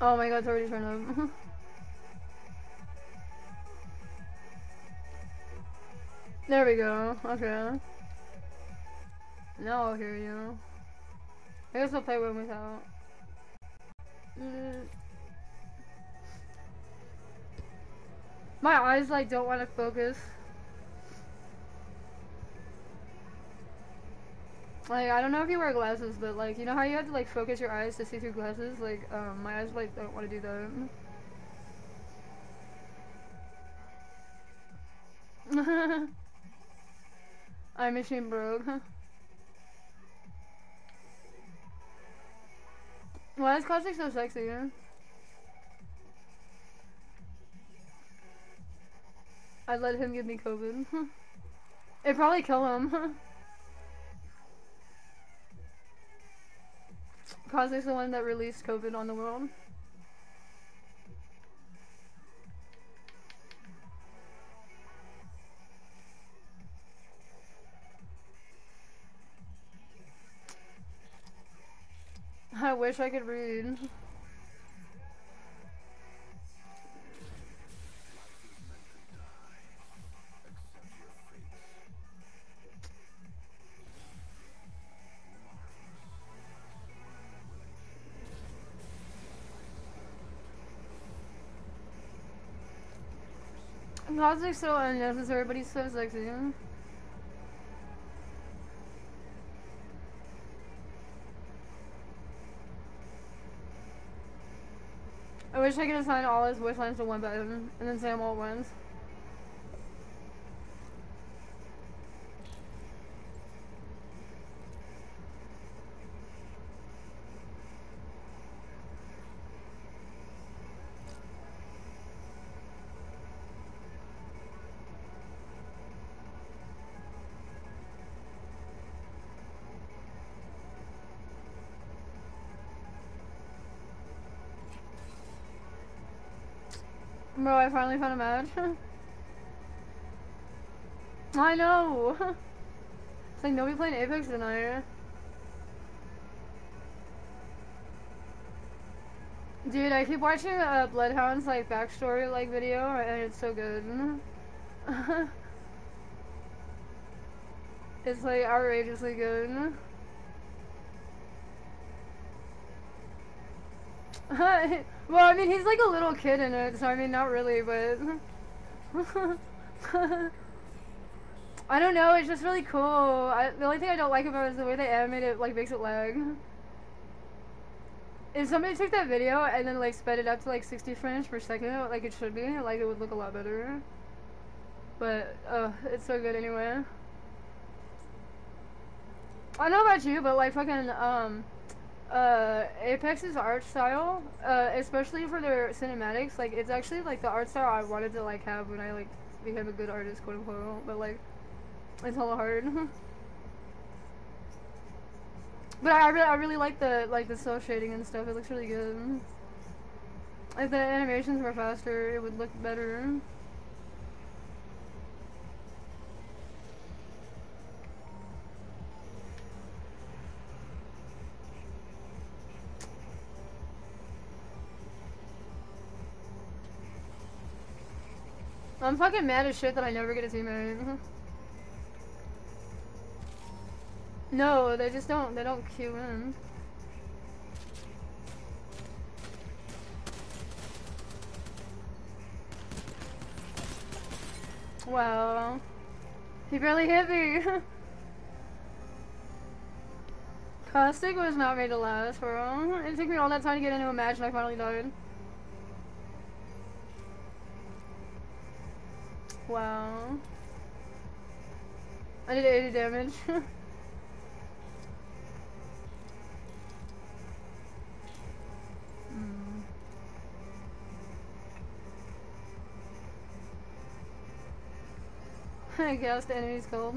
Oh my god, it's already turned up. there we go. Okay. Now I'll hear you. I guess I'll play one without. Mm. My eyes like don't want to focus. Like, I don't know if you wear glasses, but like, you know how you have to like focus your eyes to see through glasses? Like, um, my eyes like don't want to do that. I'm machine broke. Why is Caustic so sexy? I let him give me COVID. It'd probably kill him. Caustic's the one that released COVID on the world. I wish I could read. Caustic's so unnecessary, but he's so sexy. I wish I could assign all his wish lines to one button and then them all at Bro, I finally found a match. I know! It's like nobody playing Apex tonight. Dude, I keep watching uh, Bloodhound's like backstory like video and it's so good. it's like outrageously good. Well, I mean, he's like a little kid in it, so I mean, not really, but... I don't know, it's just really cool. I, the only thing I don't like about it is the way they animate it, like, makes it lag. If somebody took that video and then, like, sped it up to, like, 60 frames per second, like it should be, like, it would look a lot better. But, uh, it's so good anyway. I don't know about you, but, like, fucking, um uh, Apex's art style, uh, especially for their cinematics, like, it's actually, like, the art style I wanted to, like, have when I, like, became a good artist, quote unquote, but, like, it's hella hard. but I, I, really, I really like the, like, the cell shading and stuff, it looks really good. If the animations were faster, it would look better. I'm fucking mad as shit that I never get a teammate. Mm-hmm. no, they just don't, they don't queue in. Wow. He barely hit me. Caustic was not made to last, bro. It took me all that time to get into a match and I finally died. Wow. I did 80 damage. mm. I guess the enemy's cold.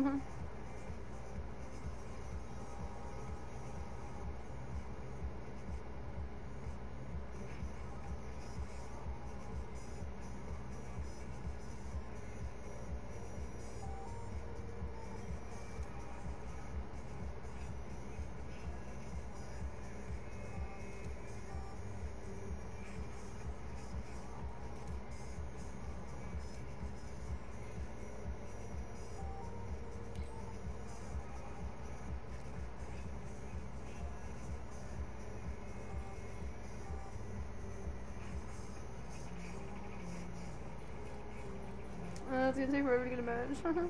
Gonna take forever to get a match.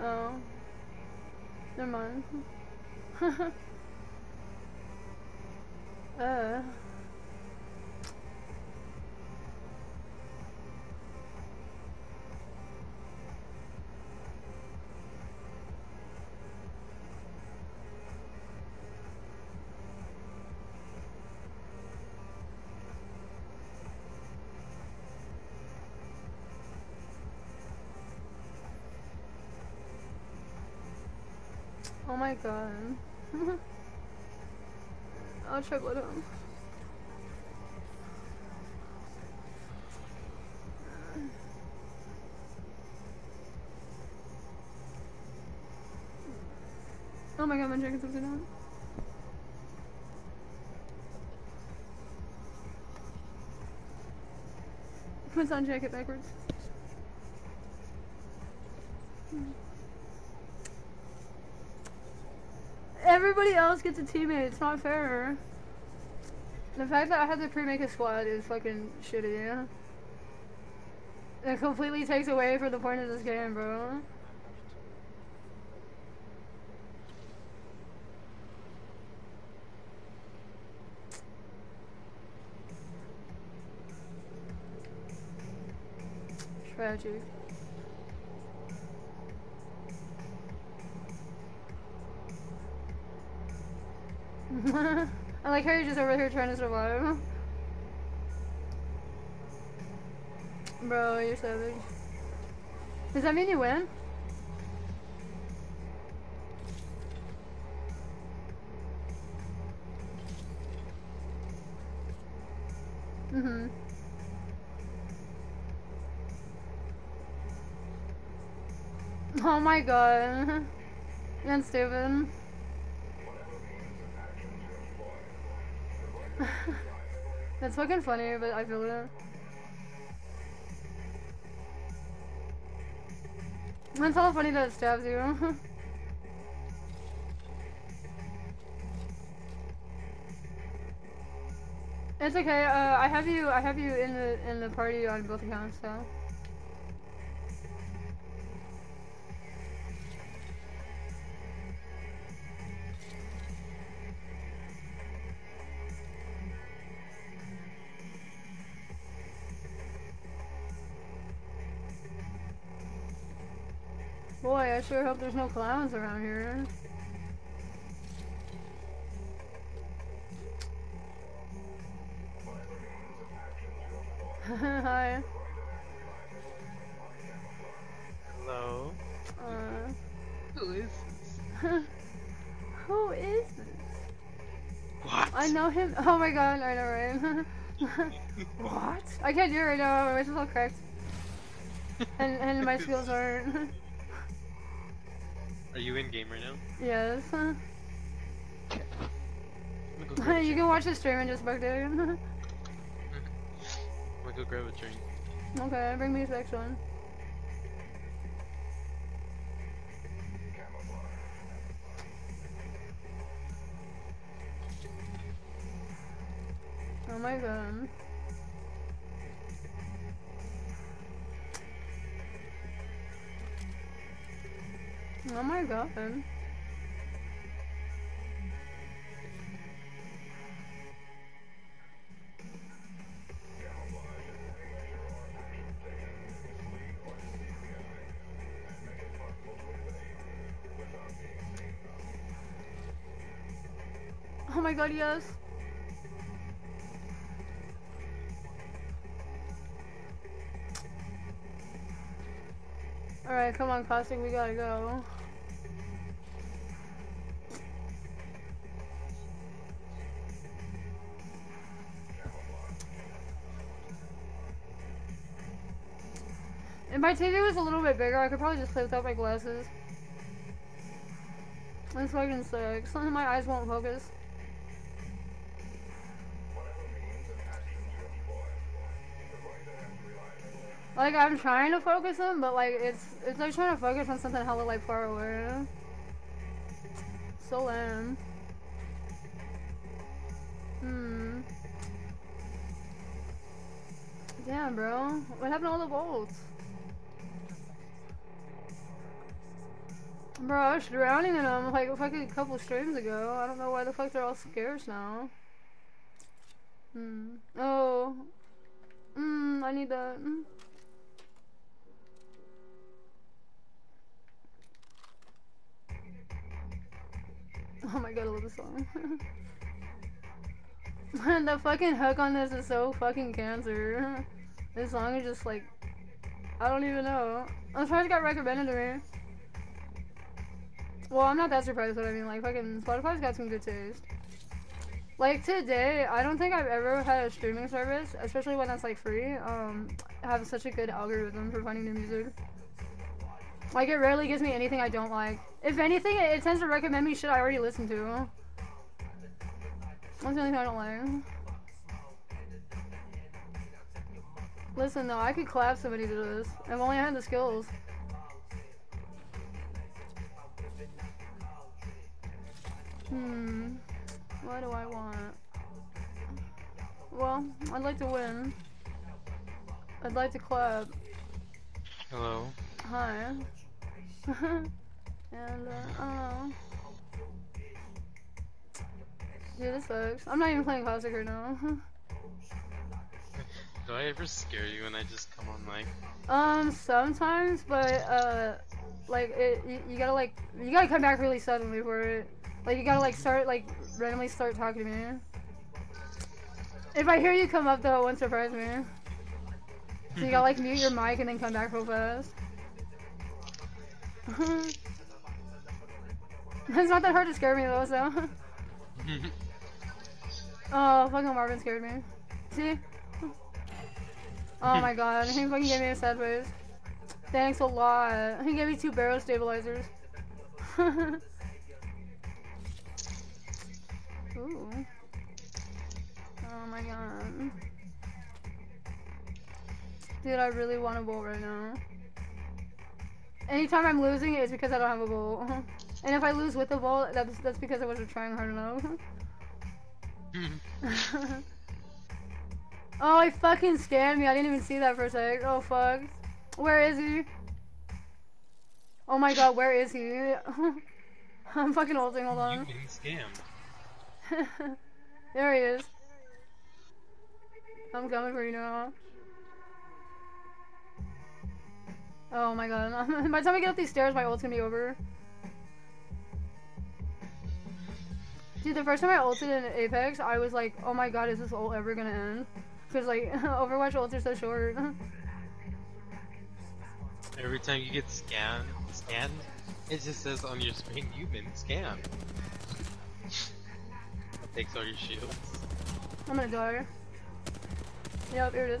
oh. Never mind. uh. My god. I'll check with him. Oh my god, my jacket's something out. Puts on jacket backwards. Everybody else gets a teammate. It's not fair. The fact that I had to pre-make a squad is fucking shitty. It completely takes away from the point of this game, bro. Tragic. Like how you're just over here trying to survive. Bro, you're savage. Does that mean you win? Mm-hmm. Oh my god. That's stupid. That's fucking funny, but I feel it. That's all funny that it stabs you. it's okay. Uh, I have you. I have you in the in the party on both accounts. So. Boy, I sure hope there's no clowns around here. Hi. Hello. Uh, Who is this? who is this? What? I know him. Oh my god, I know, right? what? I can't do it right now. My voice is all cracked. and and my skills aren't. Are you in game right now? yes. Go you can watch the stream and just spectate. I'm gonna go grab a drink. okay, bring me the next one. Oh my god. Oh my god. Oh my god, yes. Alright, come on, Caustic, we gotta go. If my TV was a little bit bigger, I could probably just play without my glasses. This fucking sucks. My eyes won't focus. Like I'm trying to focus them, but like it's it's like trying to focus on something hella like far away. So lame. Hmm. Damn, bro. What happened to all the bolts? Bro, I was drowning in them like a fucking couple streams ago. I don't know why the fuck they're all scarce now. Hmm. Oh. Hmm, I need that. Mm. Oh my god, I love this song. the fucking hook on this is so fucking cancer. This song is just like, I don't even know. I'm surprised it got recommended to me. Well, I'm not that surprised, but I mean, like, fucking Spotify's got some good taste. Like, today, I don't think I've ever had a streaming service, especially when that's, like, free, um, have such a good algorithm for finding new music. Like, it rarely gives me anything I don't like. If anything, it, it tends to recommend me shit I already listened to. That's the only thing I don't like. Listen, though, I could clap somebody to do this. If only I had the skills. Hmm. What do I want? Well, I'd like to win. I'd like to clap. Hello. Hi. and, uh, oh. Dude, this sucks. I'm not even playing Classic right now. Do I ever scare you when I just come on mic? um, sometimes, but, uh, like, it, you, you gotta, like, you gotta come back really suddenly for it. Like, you gotta, like, start, like, randomly start talking to me. If I hear you come up, though, it won't surprise me. So you gotta, like, mute your mic and then come back real fast. it's not that hard to scare me, though, so. Oh, fucking Marvin scared me. See? Oh my god, he fucking gave me a sad face. Thanks a lot. He gave me two barrel stabilizers. Ooh. Oh my god. Dude, I really want a bolt right now. Anytime I'm losing, it's because I don't have a bolt. And if I lose with a bolt, that's, that's because I wasn't trying hard enough. oh, he fucking scanned me. I didn't even see that for a sec. Oh, fuck. Where is he? Oh my god, where is he? I'm fucking holding. hold on. Scammed. there he is. I'm coming for you now. Oh my god. By the time I get up these stairs, my ult's gonna be over. Dude, the first time I ulted in Apex, I was like, oh my god, is this ult ever gonna end? Because, like, Overwatch ults are so short. Every time you get scanned, scanned, it just says on your screen, you've been scammed. Takes all your shields. I'm gonna die. Yep, here it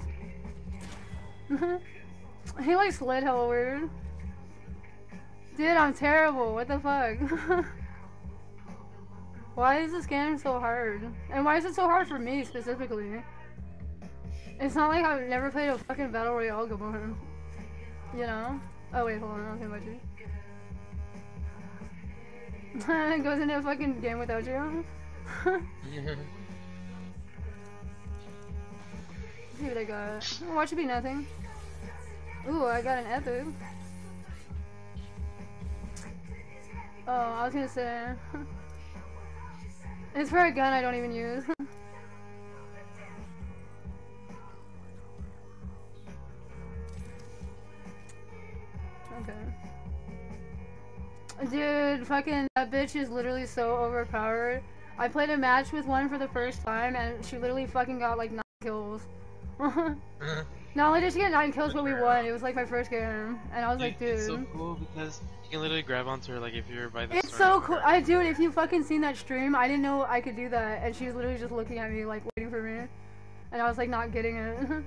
is. he like slid hella weird. Dude, I'm terrible. What the fuck? why is this game so hard? And why is it so hard for me specifically? It's not like I've never played a fucking battle royale before. You know? Oh wait, hold on. About you. Goes into a fucking game without you. See what I got. Watch it be nothing. Ooh, I got an epic. Oh, I was gonna say. it's for a gun I don't even use. okay. Dude, fucking that bitch is literally so overpowered. I played a match with one for the first time and she literally fucking got like nine kills. Uh-huh. Not only did she get nine kills, but we won. It was like my first game, and I was like, dude. It's so cool because you can literally grab onto her like if you're by the. It's so cool. I dude, if you fucking seen that stream, I didn't know I could do that, and she was literally just looking at me like waiting for me, and I was like not getting it.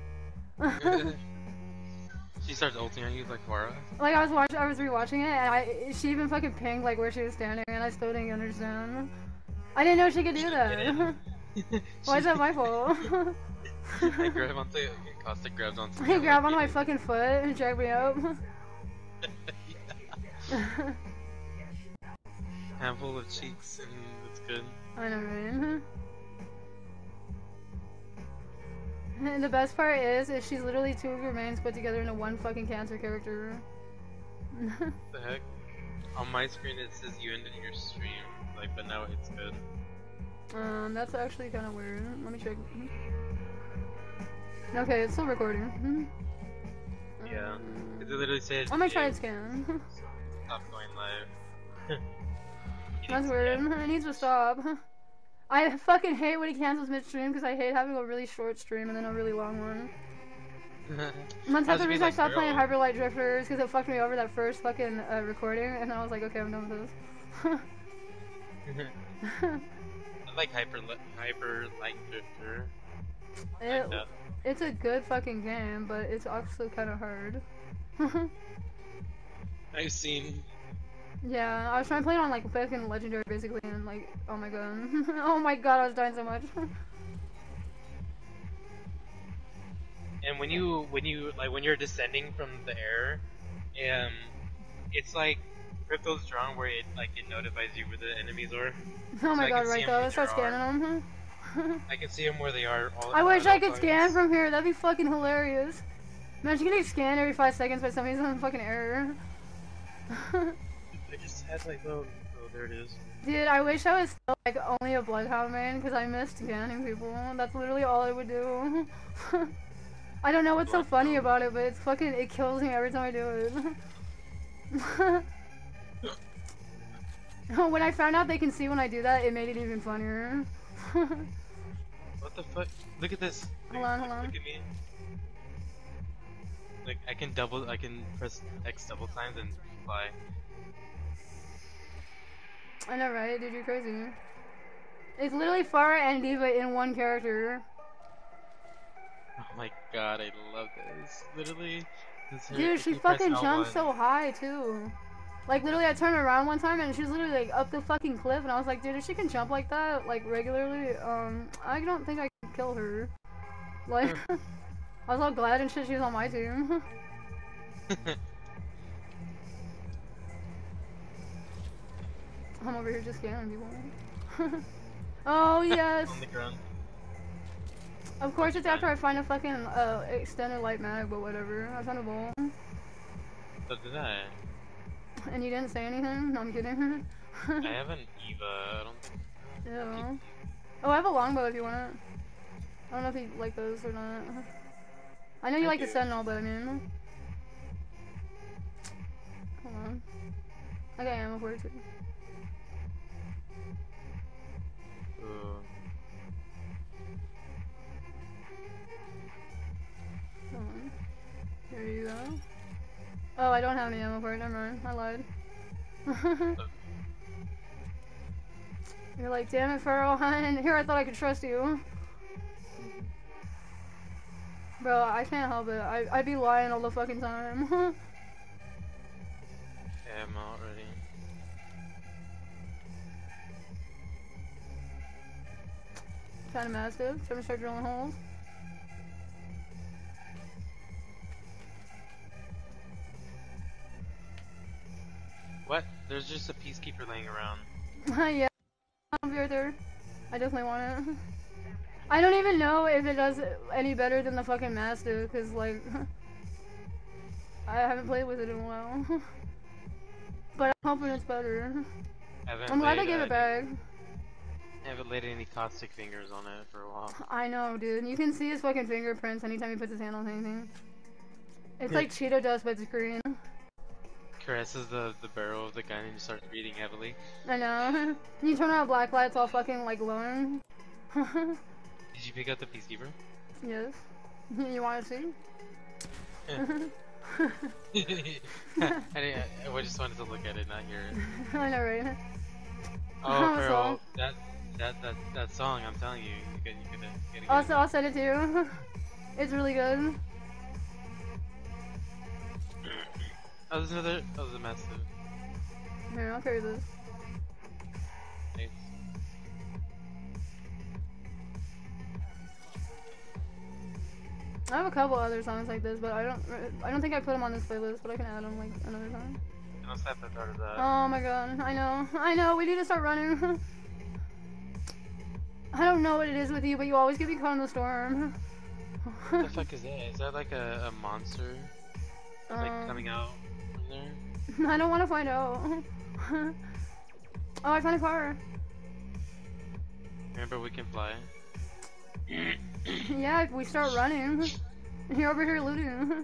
she starts ulting on you like Pharah. Like I was watching, I was rewatching it, and I she even fucking pinged like where she was standing, and I still didn't understand. I didn't know she could do that. Why is that my fault? I grab onto Caustic grabs onto He grabbed onto my fucking foot and dragged me up. Handful of cheeks and it's good. I know, right? And the best part is, is she's literally two of your mains put together into one fucking cancer character. the heck? On my screen it says you ended your stream, like, but now it's good. um, that's actually kind of weird. Let me check. Okay, it's still recording. Yeah. Um, It literally says. I'm gonna try you to scan. Stop going live. That's weird. It needs to stop. I fucking hate when he cancels midstream because I hate having a really short stream and then a really long one. That's How's the it be reason I like stopped playing girl? Hyperlight Drifters because it fucked me over that first fucking uh, recording and I was like, okay, I'm done with this. I like hyper li- hyper light drifter. it, Like that. It's a good fucking game, but it's also kind of hard. I've seen. yeah, I was trying to play it on like fucking Legendary basically and like, oh my god. oh my god, I was dying so much. And when you when you like when you're descending from the air, um, it's like Crypto's drone where it like it notifies you where the enemies are. oh my I god, right though, where start scanning them. I can see them where they are. All, I wish I could scan from here. That'd be fucking hilarious. Imagine getting scanned every five seconds by somebody's on fucking error. I just had like oh, oh there it is. Dude, I wish I was still like only a Bloodhound man because I missed scanning people. That's literally all I would do. I don't know what's so funny about it, but it's fucking it kills me every time I do it. when I found out they can see when I do that, it made it even funnier. What the fuck? Look at this. Hold Look- on, hold on. Look at me. Like I can double. I can press X double times and fly. I know, right? Dude, you're crazy. It's literally Pharah and D.Va in one character. Oh my god, I love this. Literally. This Dude, she fucking L1 jumps so high too. Like literally, I turned around one time and she was literally like up the fucking cliff, and I was like, dude, if she can jump like that, like regularly, um, I don't think I can kill her. Like, I was all glad and shit she was on my team. I'm over here just scanning people. oh yes, on the ground. of course it's after I find a fucking uh extended light mag, but whatever. I found a ball, So did I. and you didn't say anything. No, I'm kidding. I have an Eva. I don't think. Yeah. Oh, I have a longbow if you want it. I don't know if you like those or not. I know you I like the. Sentinel, but I mean. Hold on. I got ammo for it too. Uh. Hold on. Here you go. Oh, I don't have any ammo for it. Never mind. I lied. You're like, damn it, Pharaoh. Here, I thought I could trust you. Bro, I can't help it. I, I'd be lying all the fucking time. Out already. kind of massive. Time to start drilling holes. What? There's just a peacekeeper laying around. yeah, I'll be right there. I definitely want it. I don't even know if it does any better than the fucking Mastiff, cause like, I haven't played with it in a while. but I'm hoping it's better. Haven't I'm glad I gave uh, it back. Haven't laid any caustic fingers on it for a while. I know, dude. You can see his fucking fingerprints anytime he puts his hand on anything. It's like Cheeto does, but it's green. Caresses the, the barrel of the gun and just starts breathing heavily. I know. you turn on a black light, it's all fucking like glowing. Did you pick up the peacekeeper? yes. You want to see? I, I just wanted to look at it, not hear it. I know, right? Oh, that that that that song. I'm telling you, you could you could uh, get it. Also, I'll send it to you. It's really good. Oh, there's another. Oh, there's a massive. Here, I'll carry this. Nice. I have a couple other songs like this, but I don't. I don't think I put them on this playlist, but I can add them like another time. I must have thought of that. Oh my god, I know, I know. We need to start running. I don't know what it is with you, but you always get me caught in the storm. What the fuck is that? Is that like a, a monster? That's like Um, coming out there? I don't want to find out. oh, I found a car. Remember we can fly? Yeah, if we start running. You're over here looting.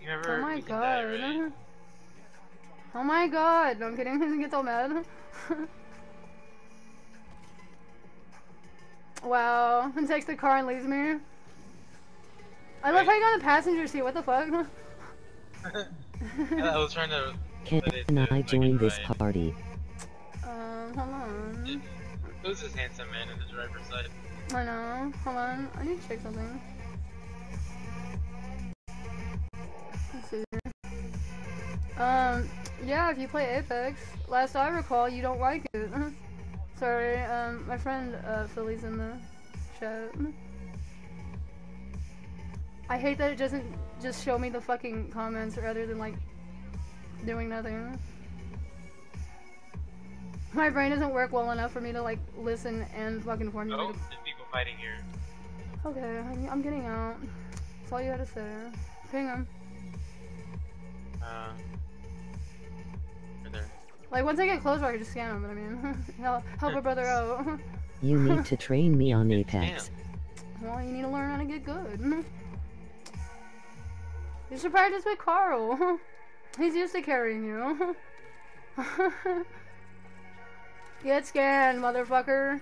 Remember Oh my can die, god. right? Oh my god. No, I'm kidding. He gets all mad. wow. And takes the car and leaves me. I love Right. how you got in the passenger seat. What the fuck? I was trying to. Can I uh, like, join this ride. party? um, hold on. Who's this handsome man in the driver's side? I know. Hold on. I need to check something. Let's see. Um, yeah, if you play Apex, last I recall, you don't like it. Sorry, um, my friend, uh, Philly's in the chat. I hate that it doesn't just show me the fucking comments rather than, like, doing nothing. My brain doesn't work well enough for me to, like, listen and fucking formulate Oh, there's people fighting here. Okay, I'm, I'm getting out. That's all you had to say. Ping him. Uh, right there. Like, once I get closer, I can just scan him, but I mean, help, help a brother out. You need to train me on Apex. well, you need to learn how to get good. You should practice with Carl. He's used to carrying you. get scanned, motherfucker.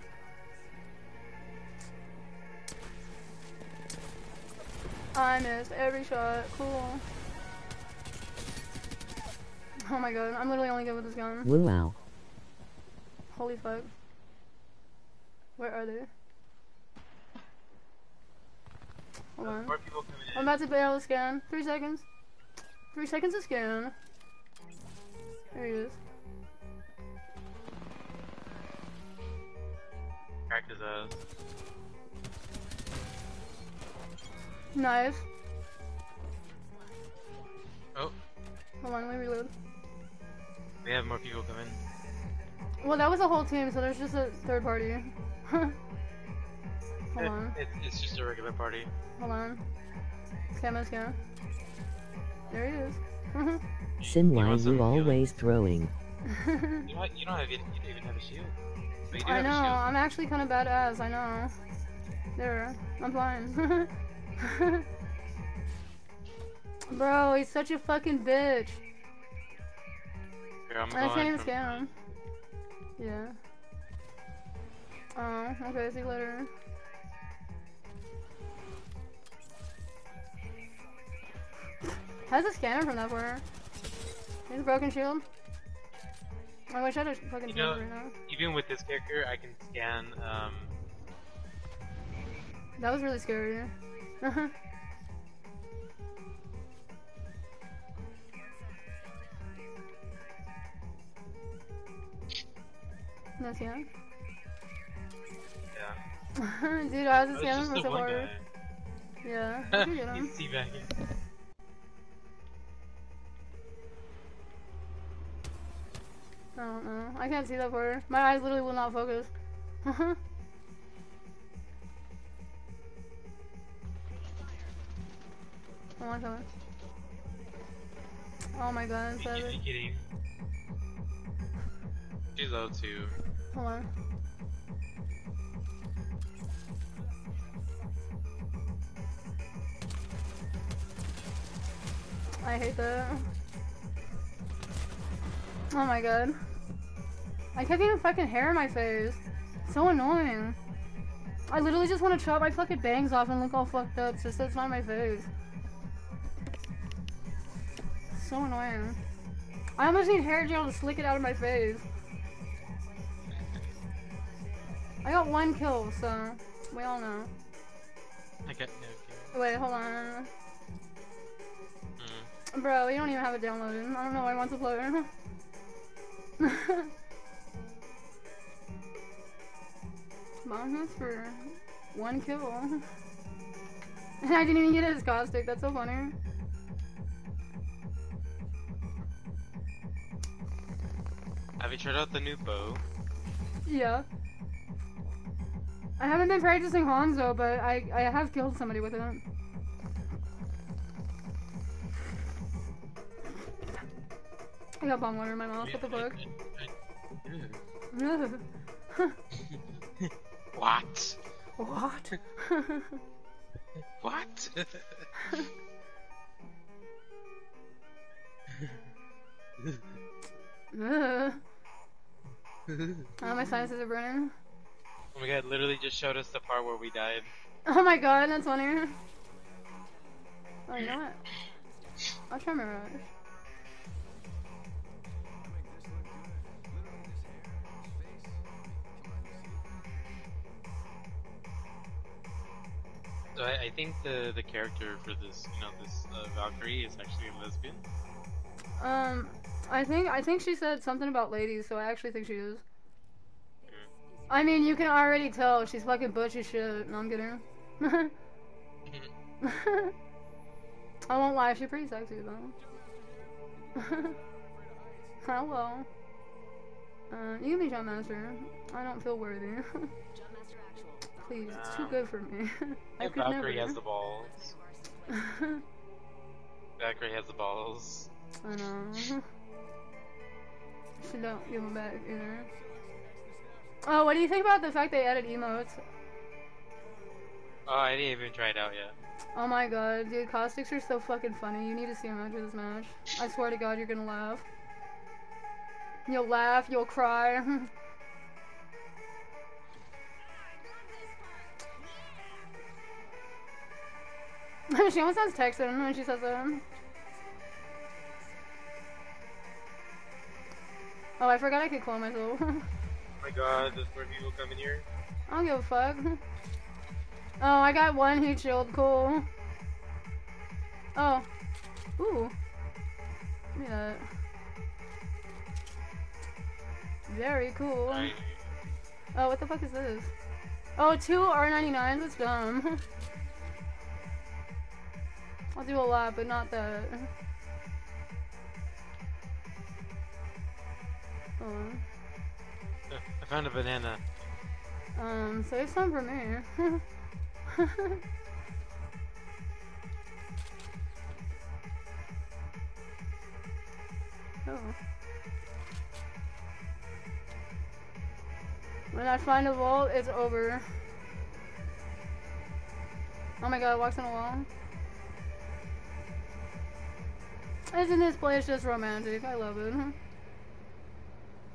I missed every shot. Cool. Oh my god, I'm literally only good with this gun. Wow. Holy fuck. Where are they? Hold on. More people coming in. I'm about to bail the scan. Three seconds. Three seconds to scan. There he is. Cracked his ass. Nice. Uh, oh, Hold on, let me reload. we have more people coming. Well, that was a whole team, so there's just a third party. Hold It- on. It's, it's just a regular party. Hold on. Scan my scan. There he is. Sim, You why want some you healing? always throwing? You don't, you don't have you don't even have a shield. But you I know, shield. I'm actually kind of badass, I know. There, I'm fine. Bro, he's such a fucking bitch. Here, I'm I can't even from- scan him. Yeah. Oh, okay, see you later. How's the scanner from that far? He's a broken shield. I wish I had a fucking You shield know, right now. even with this character, I can scan. Um, That was really scary. no scan? yeah. Dude, I was a it's scan just for so hard. Yeah, I can get guy. him. He's teabagging. I don't know. I can't see that far. My eyes literally will not focus. Come on, come on. Oh my god, savage. kidding? She's low too. Hold on. I hate that. Oh my god. I kept getting fucking hair in my face. So annoying. I literally just want to chop my fucking bangs off and look all fucked up just so it's not my face. So annoying. I almost need hair gel to slick it out of my face. I got one kill, so we all know. I got no Wait, hold on. mm. Bro, you don't even have it downloaded. I don't know why I want to play. Bonus for one kill. And I didn't even get his caustic. That's so funny. Have you tried out the new bow? Yeah. I haven't been practicing Hanzo, but I I have killed somebody with it. I got bomb water in my mouth. What the fuck? what? what? What? Ugh. oh, my sinuses are burning. Oh my god, literally just showed us the part where we died. Oh my god, that's funny. Oh, you know what? I'll try my rush. So I, I think the the character for this, you know, this uh, Valkyrie is actually a lesbian. Um, I think I think she said something about ladies, so I actually think she is. I mean, you can already tell she's fucking butch as shit. No, I'm kidding. I won't lie, she's pretty sexy though. Hello. Uh, you can be Jump Master. I don't feel worthy. Please, it's too um, good for me. I could Valkyrie never. has the balls. Valkyrie has the balls. I know. She don't give them back either. Oh, what do you think about the fact they added emotes? Oh, I didn't even try it out yet. Oh my god, dude, caustics are so fucking funny. You need to see them after this match. I swear to god, you're gonna laugh. You'll laugh, you'll cry. She almost sounds Texan when she says that. Oh, I forgot I could clone myself. Oh my god, there's more people coming here. I don't give a fuck. Oh, I got one heat shield. Cool. Oh. Ooh. Give me that. Very cool. Oh, what the fuck is this? Oh, two R99s? That's dumb. I'll do a lot, but not that. Oh. I found a banana. Um, save some for me. oh. When I find a bolt, it's over. Oh my god, it walks on a wall. Isn't this place just romantic? I love it.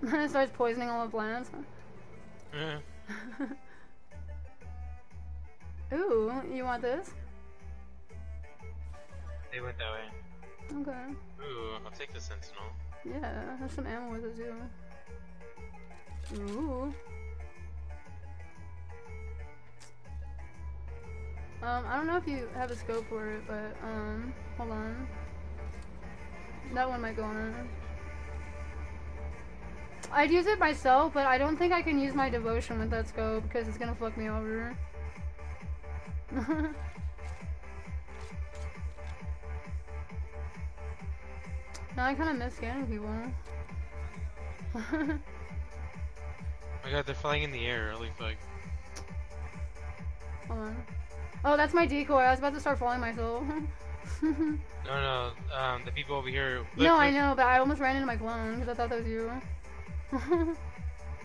Then it starts poisoning all the plants. Yeah. Ooh, you want this? they went that way. Okay. Ooh, I'll take the sentinel. Yeah, there's some ammo with it too. Ooh. Um, I don't know if you have a scope for it, but, um, hold on. That one might go on it. I'd use it myself, but I don't think I can use my devotion with that scope because it's gonna fuck me over. now I kind of miss scanning people. Oh my god, they're flying in the air. Holy fuck. Hold on. Oh, that's my decoy. I was about to start falling myself. No, no, um, the people over here. Look, no, I know, but I almost ran into my clone because I thought that was you.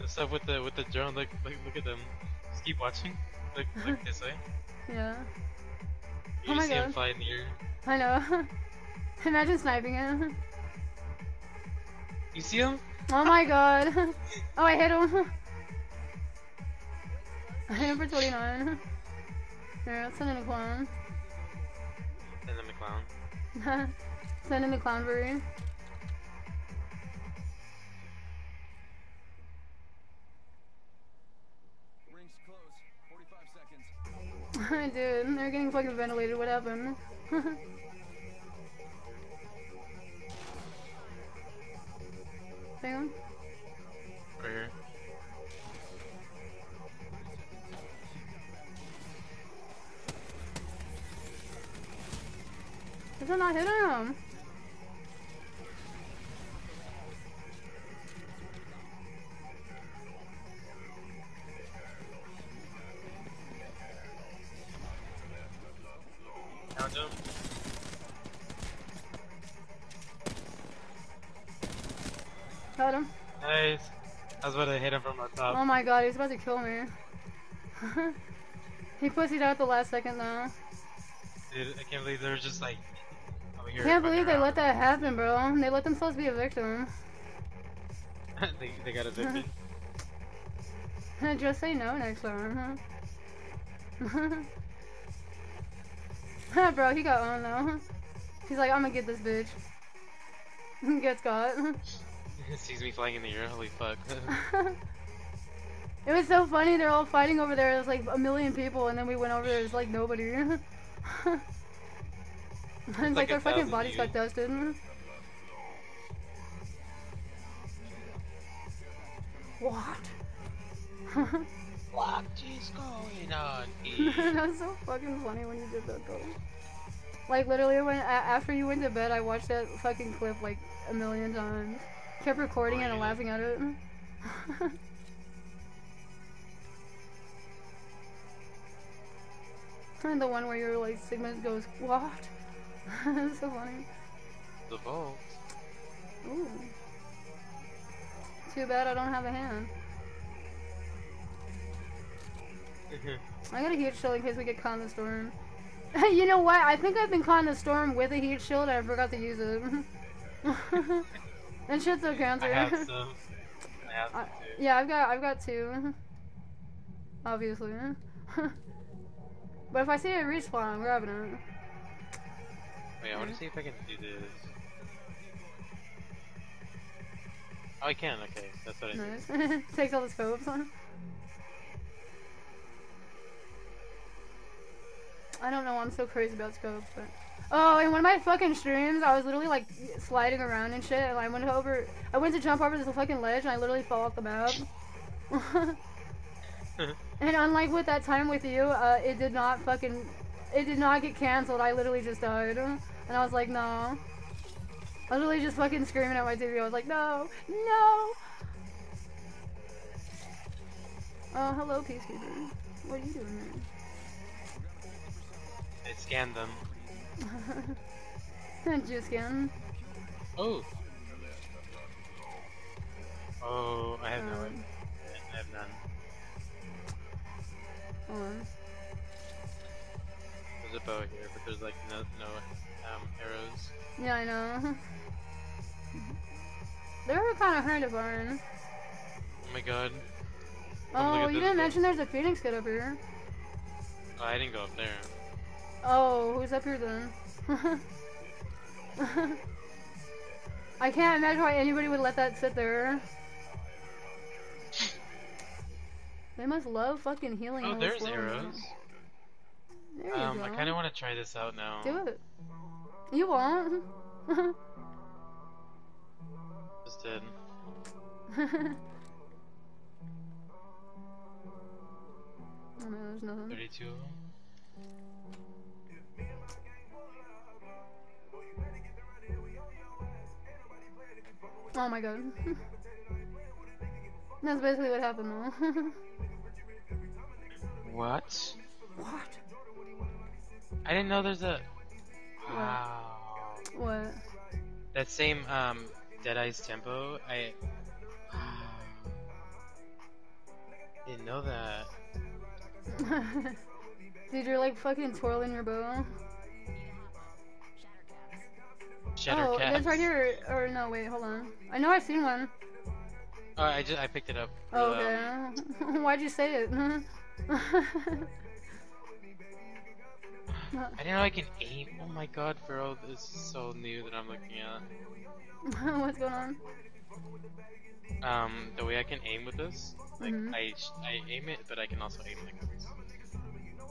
The stuff with the with the drone. Look, look, look at them. Just keep watching. Look, look this way. yeah, You Oh my see God. fly in the air. I know. Imagine sniping him. You see him? Oh my god. Oh, I hit him. I hit him for 29. Here, let's send in a clone. And then the clown. send in the clownberry. Rings close. 45 seconds. Dude, they're getting fucking ventilated. What happened? Hang on. Right here. Did I not hit him? Got him. Nice. I was about to hit him from the top. Oh my god, he's about to kill me. he pussied out the last second though. Dude, I can't believe there was just like here. Can't believe they let that happen, bro. They let themselves be a victim. they, they got evicted. Just say no next time. Huh? bro, he got on though. He's like, I'm gonna get this bitch. Gets got. Sees me flying in the air. Holy fuck. it was so funny. They're all fighting over there. There's like a million people, and then we went over there. There's like nobody. it's like, like their fucking bodies got dusted. What? what is going on here? that was so fucking funny when you did that though. Like literally when after you went to bed, I watched that fucking clip like a million times. Kept recording it and laughing at it. and the one where you're like Sigma goes what? That's so funny. the vault. Ooh. Too bad I don't have a hand. I got a heat shield in case we get caught in the storm. you know what? I think I've been caught in the storm with a heat shield and I forgot to use it. and shit's so cancer. I have some. I have some I- yeah, I've got I've got two. Obviously. but if I see a respawn, I'm grabbing it. Wait, I want to see if I can do this. Oh, I can. Okay, that's what I did. Takes all the scopes. On. I don't know. I'm so crazy about scopes, but oh, in one of my fucking streams, I was literally like sliding around and shit, and I went over. I went to jump over this fucking ledge, and I literally fell off the map. and unlike with that time with you, uh, it did not fucking, it did not get canceled. I literally just died, and I was like, no. I was literally just fucking screaming at my TV. I was like, no, no. Oh, hello, Peacekeeper. What are you doing there? I scanned them. Juice skin. Oh. Oh, I have no. Um, I have none. hold on. There's a bow here, but there's like no no um, arrows. Yeah, I know. they were kind of hard to burn. Oh my god. Oh, you didn't mention there's a phoenix kit up here. Oh, I didn't go up there. Oh, who's up here then? I can't imagine why anybody would let that sit there. They must love fucking healing. Oh, there's arrows. There you Um, go. I kind of want to try this out now. Do it. You won't. Just did. Oh no, there's nothing. 32. Oh my god. That's basically what happened though. What? what? I didn't know there's a. Wow. What? That same um Deadeye's tempo. I. Didn't know that. Dude, you're like fucking twirling your bow. Shatter oh, Caps. that's right here. Or no, wait, hold on. I know I've seen one. Oh, I just I picked it up. Oh, okay. Why'd you say it? I didn't know I can aim. Oh my god, Pharah, this is so new that I'm looking at. What's going on? Um, the way I can aim with this, like Mhm. I I aim it, but I can also aim like this.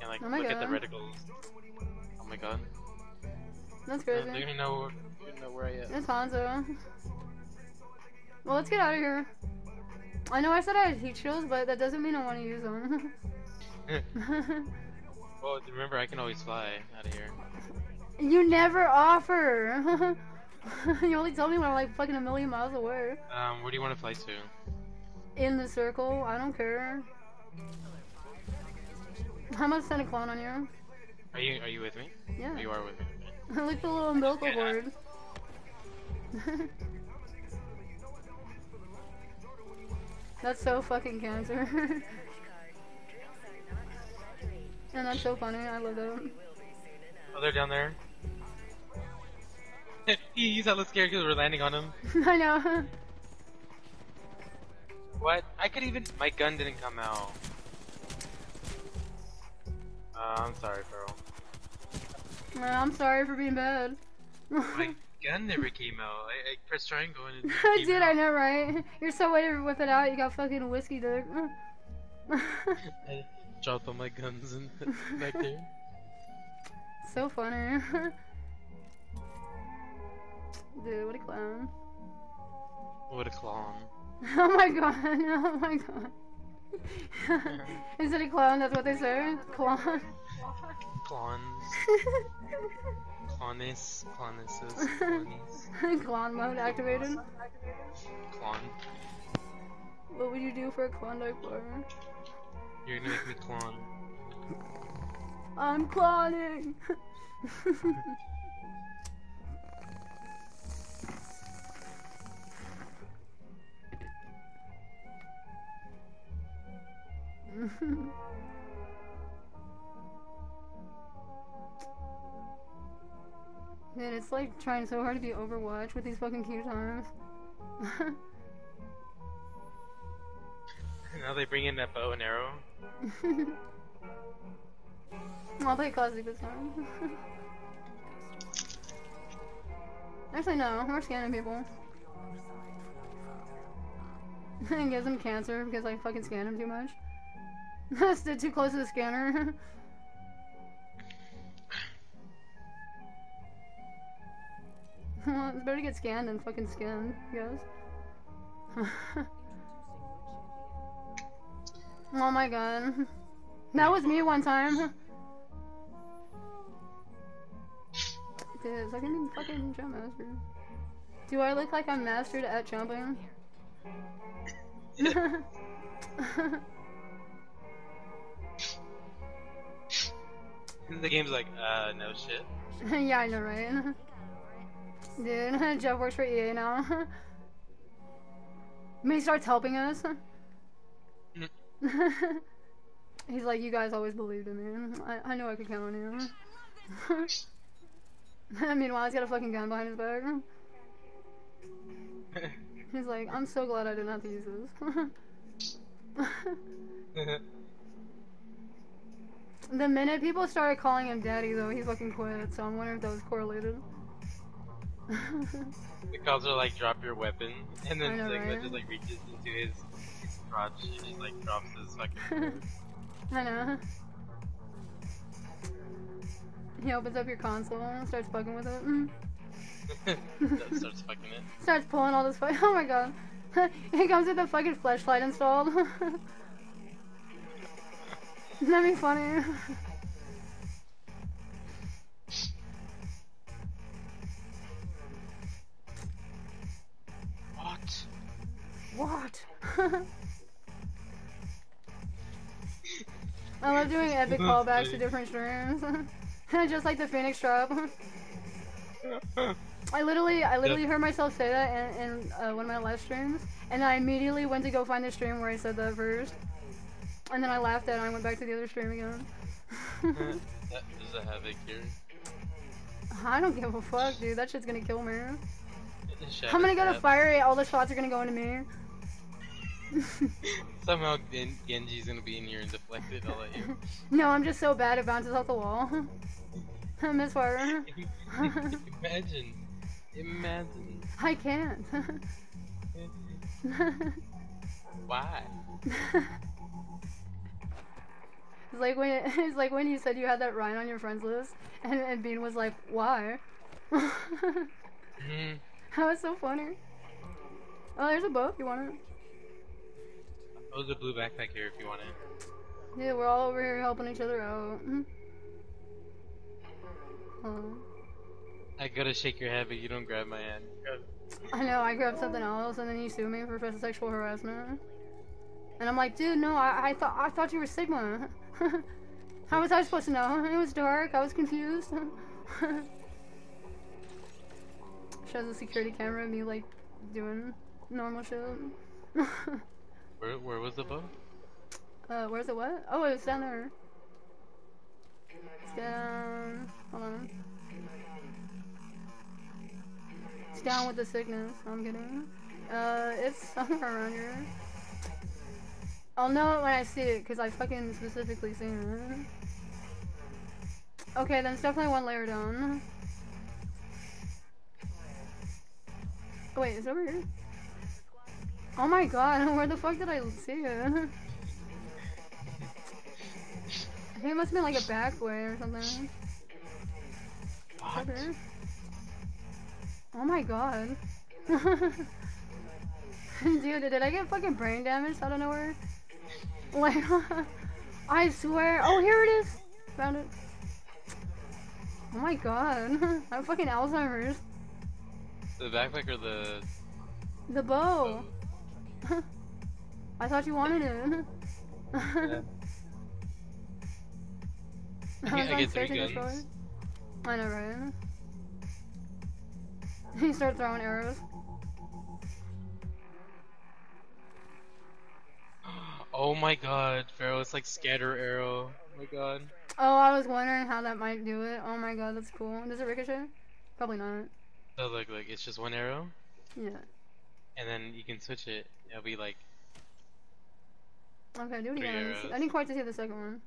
And like Oh look at the God. reticles. Oh my god. That's crazy. you know do you know where I am? It's Hanzo. Well, let's get out of here. I know I said I had heat shields, but that doesn't mean I want to use them. well, remember I can always fly out of here. you never offer. you only tell me when I'm like fucking a million miles away. Um, where do you want to fly to? In the circle, I don't care. I'm gonna send a clone on you. Are you are you with me? Yeah. You are with me. I like the little umbilical Yeah. cord. That's so fucking cancer. And that's so funny. I love that. Oh, they're down there. He- He's hella scared because we're landing on him. I know. What? I could even. My gun didn't come out. Uh, I'm sorry, Pearl. I'm sorry for being bad. My gun never came out. I, I pressed triangle and it I came did, I know, right? You're so ready to whip it out. You got fucking whiskey dick. Dropped all my guns in, back there. so funny. Dude, what a clown. What a clown. Oh my god, oh my god. Is it a clown? That's what they say? Clown? Clowns. Clonis. Clonisses. Clonies. clown mode activated? Clon. What would you do for a Klondike bar? You're gonna make me clon. I'm cloning! Man, it's like trying so hard to be Overwatch with these fucking queue times. now they bring in that bow and arrow. I'll play classic this time. Actually, no, we're scanning people. it gives him cancer because I fucking scanned him too much. I stood too close to the scanner. well, it's better to get scanned than fucking skinned, yes. Oh my god. That was me one time. Dude, I can be fucking jump master. Do I look like I'm mastered at jumping? the game's like, uh, no shit. yeah, I know, right? Dude, Jeff works for EA now. Mean, starts helping us. He's like, you guys always believed in me. I, I knew I could count on you. Meanwhile, he's got a fucking gun behind his back. He's like, I'm so glad I didn't have to use this. the minute people started calling him daddy, though, he fucking quit. So I'm wondering if that was correlated. the cops are like, drop your weapon, and then know, Sigma right? just like reaches into his and he like drops his fucking. I know. He opens up your console and starts fucking with it. Starts fucking it. Starts pulling all this fuck. Oh my god. he comes with a fucking flashlight installed. That'd be funny. What? What? I love doing epic callbacks to different streams. Just like the Phoenix drop. I literally, I literally heard myself say that in, in uh, one of my live streams, and I immediately went to go find the stream where I said that first, and then I laughed at it and I went back to the other stream again. that is a havoc here. I don't give a fuck, dude. That shit's gonna kill me. I'm gonna go to Stab. fire rate. All the shots are gonna go into me. Somehow Gen- Genji's gonna be in here and deflect it. I'll let you. no, I'm just so bad it bounces off the wall. I Misfire. Imagine. Imagine. I can't. Why? It's like when it's like when you said you had that Ryan on your friends list, and, and Bean was like, "Why?" that Hmm. was so funny. Oh, there's a boat. You want it? Oh, there's a blue backpack here if you want it. Yeah, we're all over here helping each other out. Oh. I gotta shake your hand, but you don't grab my hand. I know. I grabbed something else, and then you sue me for sexual harassment. And I'm like, dude, no, I, I thought I thought you were Sigma. How was I supposed to know? It was dark. I was confused. Shows a security camera of me like doing normal shit. Where where was the bow? uh, where's the What? Oh, it was down there. It's down. Hold on. It's down with the sickness. I'm kidding. Uh, it's somewhere around here. I'll know it when I see it, because I fucking specifically seen it. Okay, then it's definitely one layer down. Oh, wait, it's over here? Oh my god, where the fuck did I see it? I think it must have been like a back way or something. What? Oh my god. Dude, did I get fucking brain damage out of nowhere? Like, I swear. Oh, here it is. Found it. Oh my god. I'm fucking Alzheimer's. The backpack or the The bow. bow? I thought you wanted it. Yeah. I I I get three guns. I know, right? he started throwing arrows. Oh my god, Pharah, it's like scatter arrow. Oh my god. Oh, I was wondering how that might do it. Oh my god, that's cool. Does it ricochet? Probably not. So look, like it's just one arrow, Yeah. and then you can switch it. It'll be like Okay, do it again. I didn't see- I arrows. didn't quite see the second one.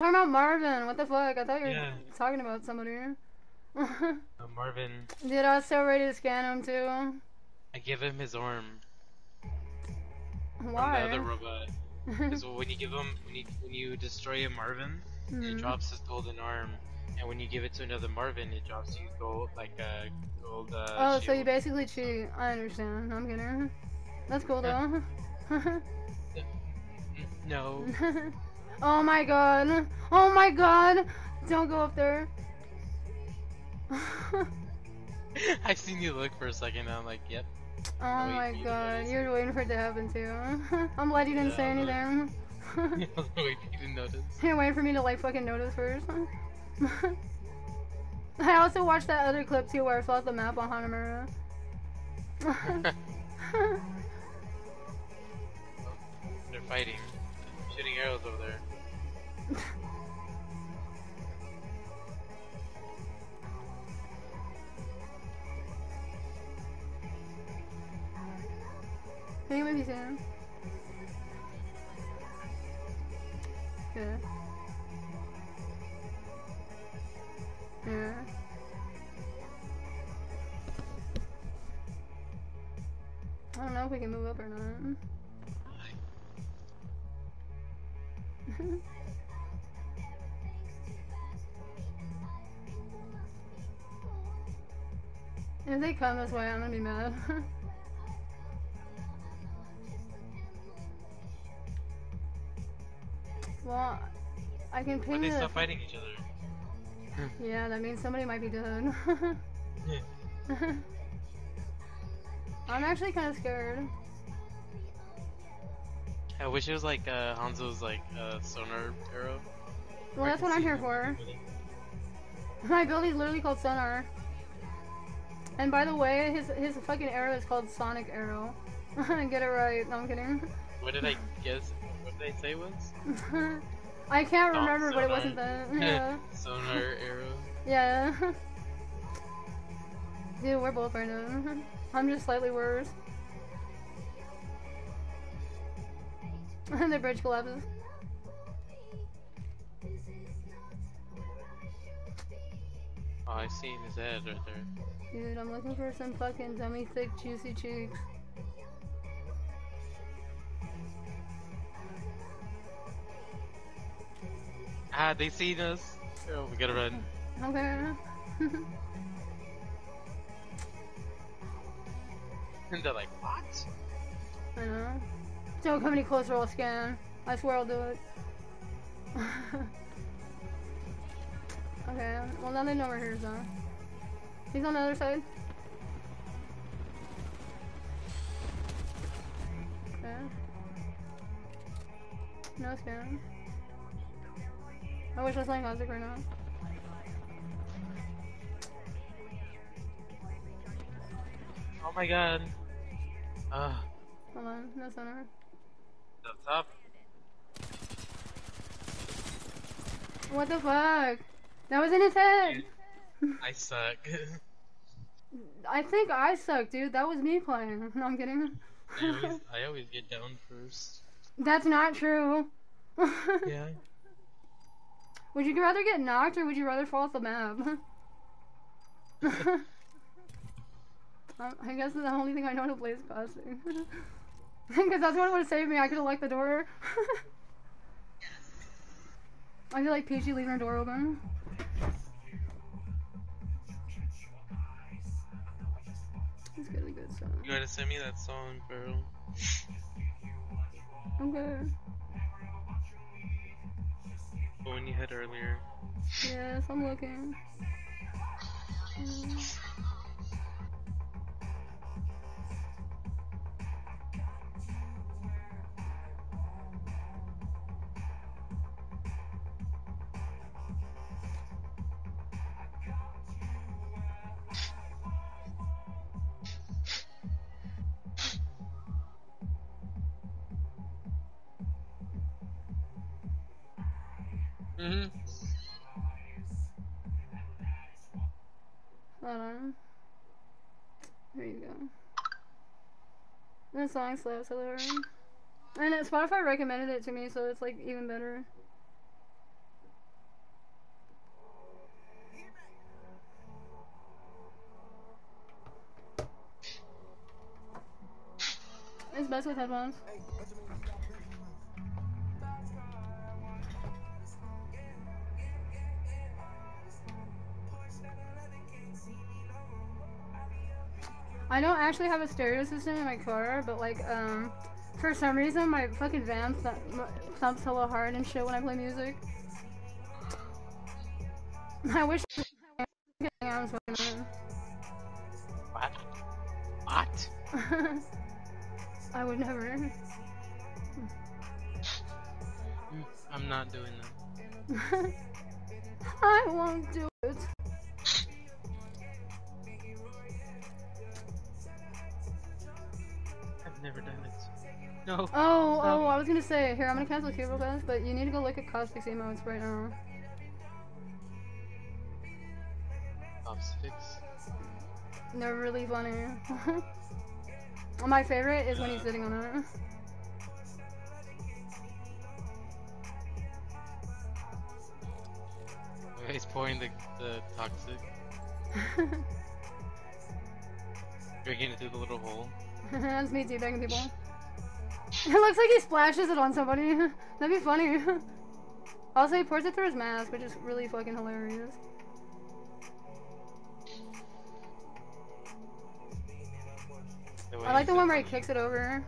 Talking about Marvin. What the fuck? I thought you were Yeah. talking about somebody. Uh, Marvin, Dude, I was so ready to scan him too. I give him his arm from the Why? other robot. Because when you give him, when you when you destroy a Marvin, it Mhm. drops his golden arm, and when you give it to another Marvin, it drops you gold like a gold. Uh, oh, so you basically cheat. I understand. I'm kidding. That's cool though. No. Oh my god. Oh my god. Don't go up there. I seen you look for a second, and I'm like, yep. Oh my you god, you're waiting for it to happen too. I'm glad you didn't Yeah, say anything. You didn't notice. You're waiting for me to like fucking notice first. I also watched that other clip too where I fought the map on Hanamura. They're fighting, shooting arrows over there. You maybe see? Yeah. Yeah. I don't know if we can move up or not. if they come this way, I'm gonna be mad. well, I can ping are they the. still fighting each other? Yeah, that means somebody might be dead. I'm actually kind of scared. I wish it was like uh, Hanzo's like uh, sonar arrow. Well, that's what I'm here for. My ability is literally called Sonar. And by the way, his his fucking arrow is called Sonic Arrow. Get it right. No, I'm kidding. What did I guess? What did I say was? I can't remember, but it wasn't that. Yeah. sonar arrow. yeah. Dude, we're both right now. I'm just slightly worse. And the bridge collapses. Oh, I seen his head right there. Dude, I'm looking for some fucking dummy thick juicy cheeks. Ah, they seen us. Oh, we gotta run. Okay. And they're like, what? I know. Don't come any closer, I'll scan. I swear I'll do it. okay, well now they know we're here, so. He's on the other side. Okay. No scan. I wish I was playing Isaac right now. Oh my god. Ah, Hold on, no center. up top. What the fuck? That was in his head! I suck. I think I suck, dude. That was me playing. No, I'm kidding. I always, I always get down first. That's not true. Yeah. Would you rather get knocked or would you rather fall off the map? Um, I guess the only thing I know how to play is passing. Because that's what would have saved me. I could have locked the door. I feel like Peachy leaving her door open. You gotta send me that song, bro. Okay. The one you had earlier. Yes, I'm looking. Mm. Mhm. Hold on. There you go. The song slaps over. And it, Spotify recommended it to me, so it's like even better. It's best with headphones. I don't actually have a stereo system in my car, but like, um, for some reason my fucking van th thumps hella hard and shit when I play music. I wish I was fucking What? What? I would never. Mm, I'm not doing that. I won't do never done it. No. Oh, Stop. oh, I was gonna say, here, I'm gonna cancel Cable Fest, but you need to go look at Caustic's emotes right now. Off six. They're really funny. My favorite is when he's sitting on it. He's pouring the, the toxic. Drinking it through the little hole. That's me teabagging people. It looks like he splashes it on somebody. That'd be funny. Also, he pours it through his mask, which is really fucking hilarious. I like the one where he kicks it over.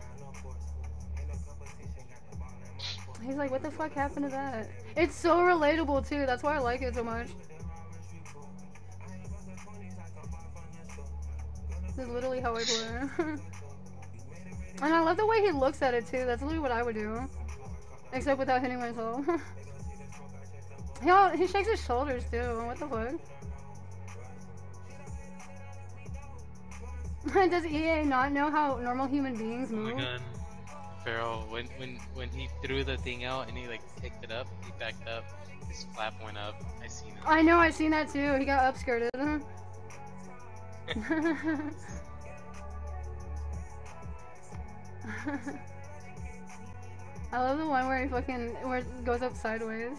He's like, what the fuck happened to that? It's so relatable too. That's why I like it so much. This is literally how I play. And I love the way he looks at it too. That's literally what I would do, except without hitting myself. he all, he shakes his shoulders too. What the fuck? Does EA not know how normal human beings Oh move? god. Pharah, when when when he threw the thing out and he like picked it up, he backed up. His flap went up. I seen it. I know, I've seen that too. He got upskirted. I love the one where he fucking where it goes up sideways.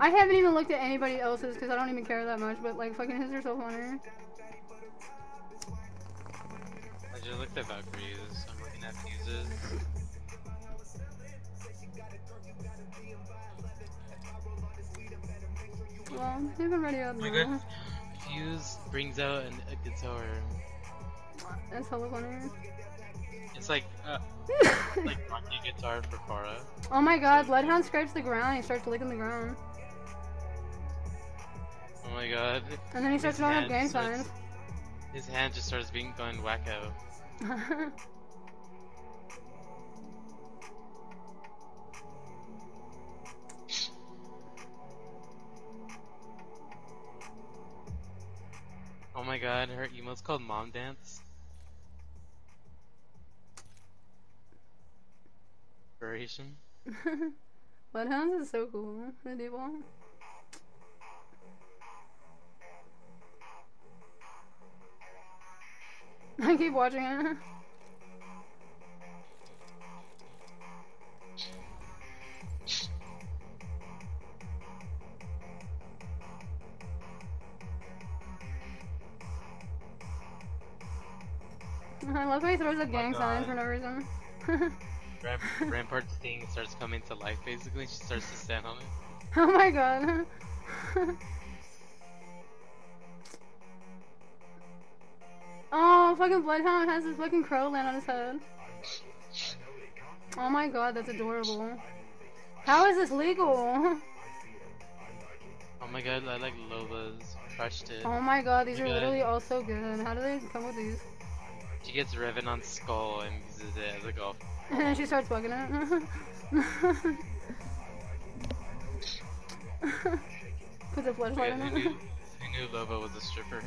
I haven't even looked at anybody else's because I don't even care that much, but like fucking his are so funny. I just looked at Valkyries. I'm looking at fuses. Well, they've been ready up Oh now. Fuse brings out an, a guitar. That's hella funny. It's like uh, like rocky guitar for Pharah. Oh my god, Bloodhound scrapes the ground, he starts licking the ground. Oh my god. And then he starts throwing up gang signs. His hand just starts being going wacko. Oh my god, her emote's called Mom Dance. Inspiration. Bloodhounds is so cool. Medieval. I keep watching it. I love how he throws up oh gang signs for no reason. Ram- Rampart's thing starts coming to life basically. She starts to stand on it. oh my god. oh, fucking Bloodhound has his fucking crow land on his head. Oh my god, that's adorable. How is this legal? Oh my god, I like Loba's. Crushed it. Oh my god, these Oh are God. literally all so good. How do they come with these? She gets Revenant skull and uses it as a golf. And then she starts bugging it. Puts a Oh flashlight my in it. knew, who knew Loba was a stripper?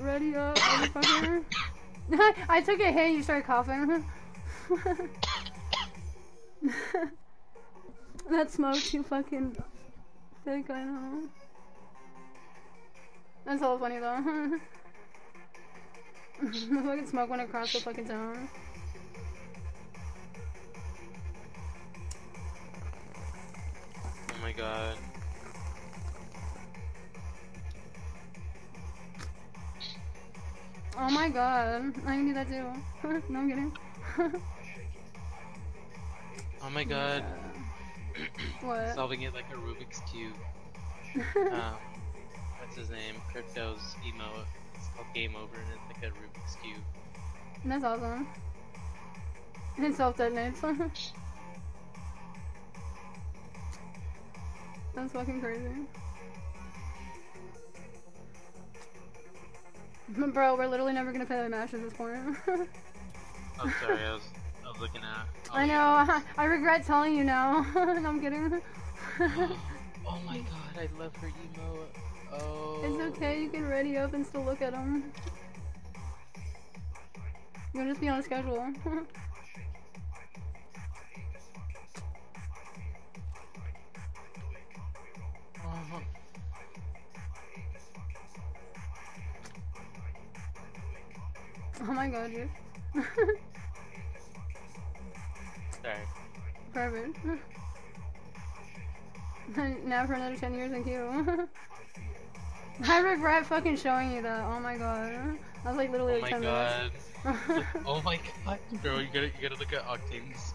Ready up, motherfucker. I took a hit, and you started coughing. that smoke too fucking thick, I know. That's all funny though. the fucking smoke went across the fucking town. Oh my god. Oh my god. I can do that too. no, I'm kidding. Oh my god. What? Solving it like a Rubik's Cube. um, what's his name? Crypto's emote. It's called Game Over and it's like a Rubik's Cube. That's awesome. It self detonates. That's fucking crazy. Bro, we're literally never gonna play the match at this point. Oh, sorry, I was, was looking at. oh, I know. I regret telling you now. no, I'm kidding. oh my god, I love her emote. Oh. It's okay. You can ready up and still look at them. You'll just be on a schedule. Oh. oh my god, dude. Sorry. Perfect. now for another 10 years in queue. I regret fucking showing you that. Oh my god. I was like literally Oh like my 10 god. minutes. Oh my god. Bro, you gotta, you gotta look at Octane's.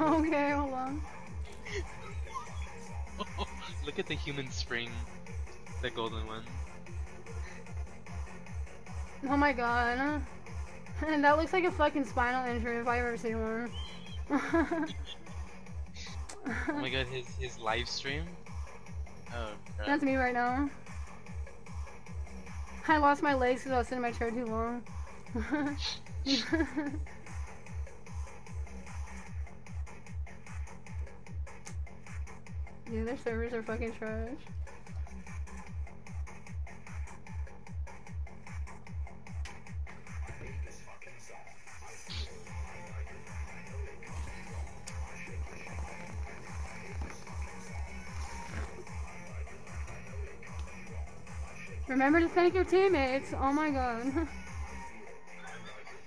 okay, hold on. look at the human spring. The golden one. Oh my god. And that looks like a fucking spinal injury if I ever see one. Oh my god, his, his live stream? Oh, crap. That's me right now. I lost my legs because I was sitting in my chair too long. Dude, their servers are fucking trash. Remember to thank your teammates. Oh my god.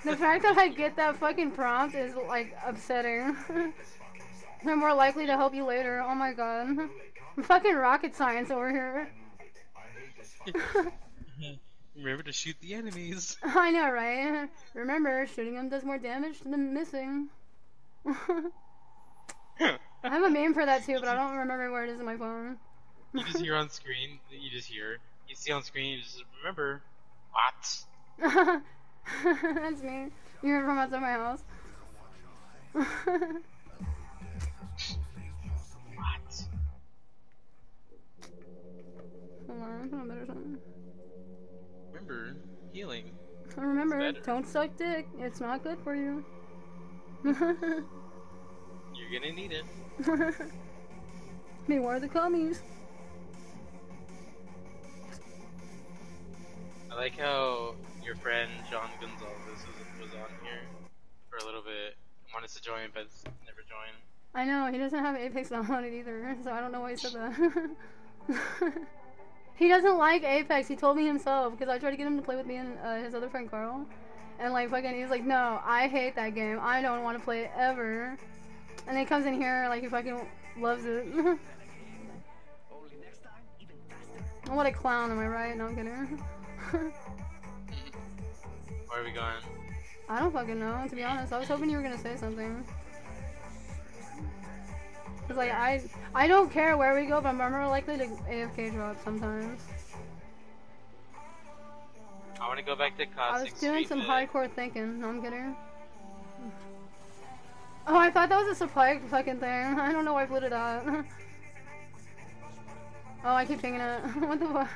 the fact that I get that fucking prompt is like upsetting. They're more likely to help you later. Oh my god. I'm fucking rocket science over here. Remember to shoot the enemies. I know, right? Remember, shooting them does more damage than missing. I have a meme for that too, but I don't remember where it is in my phone. You just hear on screen, you just hear. You see on screen, you just remember. What? That's me. You're from outside my house. What? Hold on, I'm gonna better something. Remember, healing. Remember, don't suck dick. It's not good for you. You're gonna need it. Me? Beware the commies. I like how your friend John Gonzalez was, was on here for a little bit. Wanted to join, but never joined. I know, he doesn't have Apex downloaded either, so I don't know why he said that. he doesn't like Apex, he told me himself, because I tried to get him to play with me and uh, his other friend Carl. And like fucking, he's like, no, I hate that game. I don't want to play it ever. And then he comes in here like he fucking loves it. Oh, what a clown, am I right? No, I'm kidding. Where are we going? I don't fucking know, to be honest. I was hoping you were gonna say something. Cause like I, I don't care where we go, but I'm more likely to AFK drop sometimes. I want to go back to I was doing Street some Fit. hardcore thinking. No, I'm kidding. Oh, I thought that was a supply fucking thing. I don't know why I put it out. oh, I keep thinking it. what the fuck?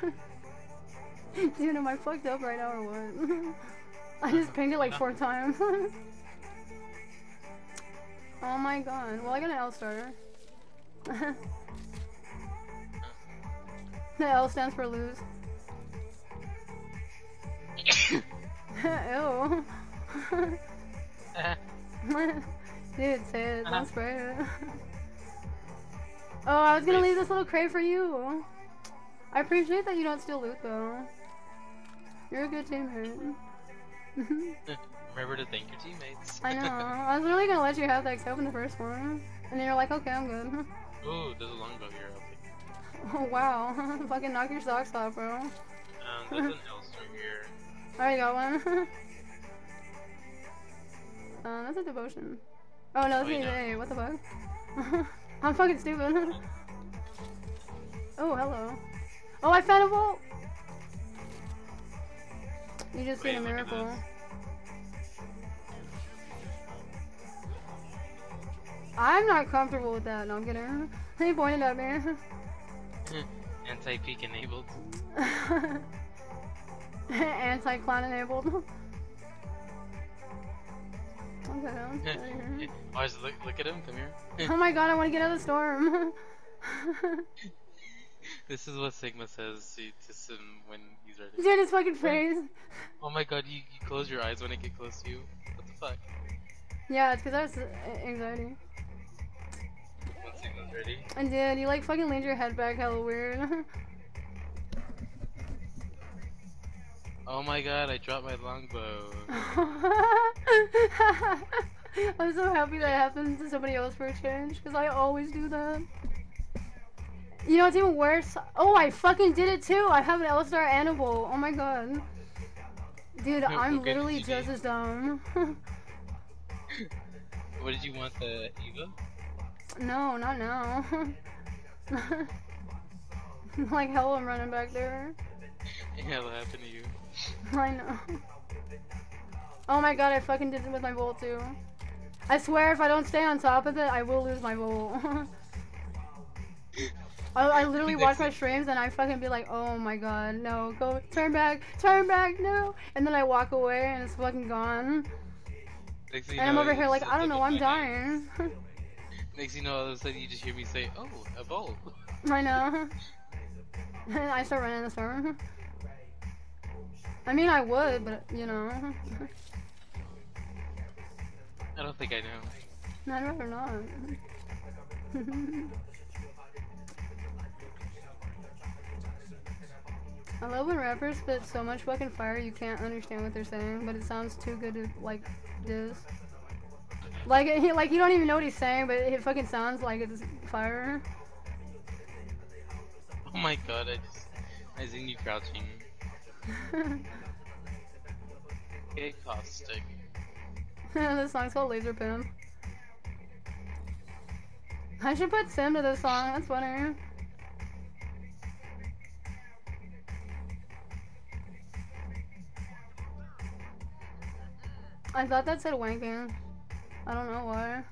Dude, am I fucked up right now or what? I just pinged it like four times. oh my god. Well, I got an L starter. the L stands for lose. Ew. Dude, say it. Don't uh-huh. spray it. oh, I was gonna leave this little crate for you. I appreciate that you don't steal loot, though. You're a good teammate. Remember to thank your teammates. I know. I was really gonna let you have that except in the first one. And then you're like, okay, I'm good. Ooh, there's a longbow here. Oh wow. Fucking knock your socks off, bro. Um, there's an L-Star here. I already got one. um, that's a devotion. Oh no, that's Wait, me today. What the fuck? I'm fucking stupid. oh, hello. Oh, I found a vault! You just seen a Wait, look at miracle. I'm not comfortable with that. No, I'm kidding. He pointed at me. Hmm. Anti-peek enabled. Anti-clown enabled. okay, I'm look, look at him. Come here. Oh my god, I want to get out of the storm. this is what Sigma says to, to Sim when he's ready. Dude, his fucking face. Oh my god, you, you close your eyes when I get close to you. What the fuck? Yeah, it's because I was uh, anxiety. When Sigma's ready. And dude, you like fucking leaned your head back hella weird. Oh my god, I dropped my longbow. I'm so happy that happens to somebody else for a change, because I always do that. You know what's even worse? Oh, I fucking did it too! I have an L-Star Annabelle. Oh my god. Dude, I'm literally just as dumb. what did you want, the Eva? no, not now. like hell, I'm running back there. Yeah, what happened to you? I know. Oh my god, I fucking did it with my volt too. I swear if I don't stay on top of it, I will lose my volt. I, I literally watch my streams and I fucking be like, oh my god, no, go, turn back, turn back, no. And then I walk away and it's fucking gone. Next And I'm know, over here like, I don't know, I'm dying. Next thing you know, all of a sudden you just hear me say, oh, a bolt. I know. And I start running the storm. I mean, I would, but you know, I don't think I know. I'd rather not. I love when rappers spit so much fucking fire you can't understand what they're saying, but it sounds too good to like this. Like he, like you don't even know what he's saying, but it fucking sounds like it's fire. Oh my god, I just. I seen you crouching. Okay, caustic. this song's called Laser Pimp. I should put Sim to this song. That's funny. I thought that said wanking. I don't know why.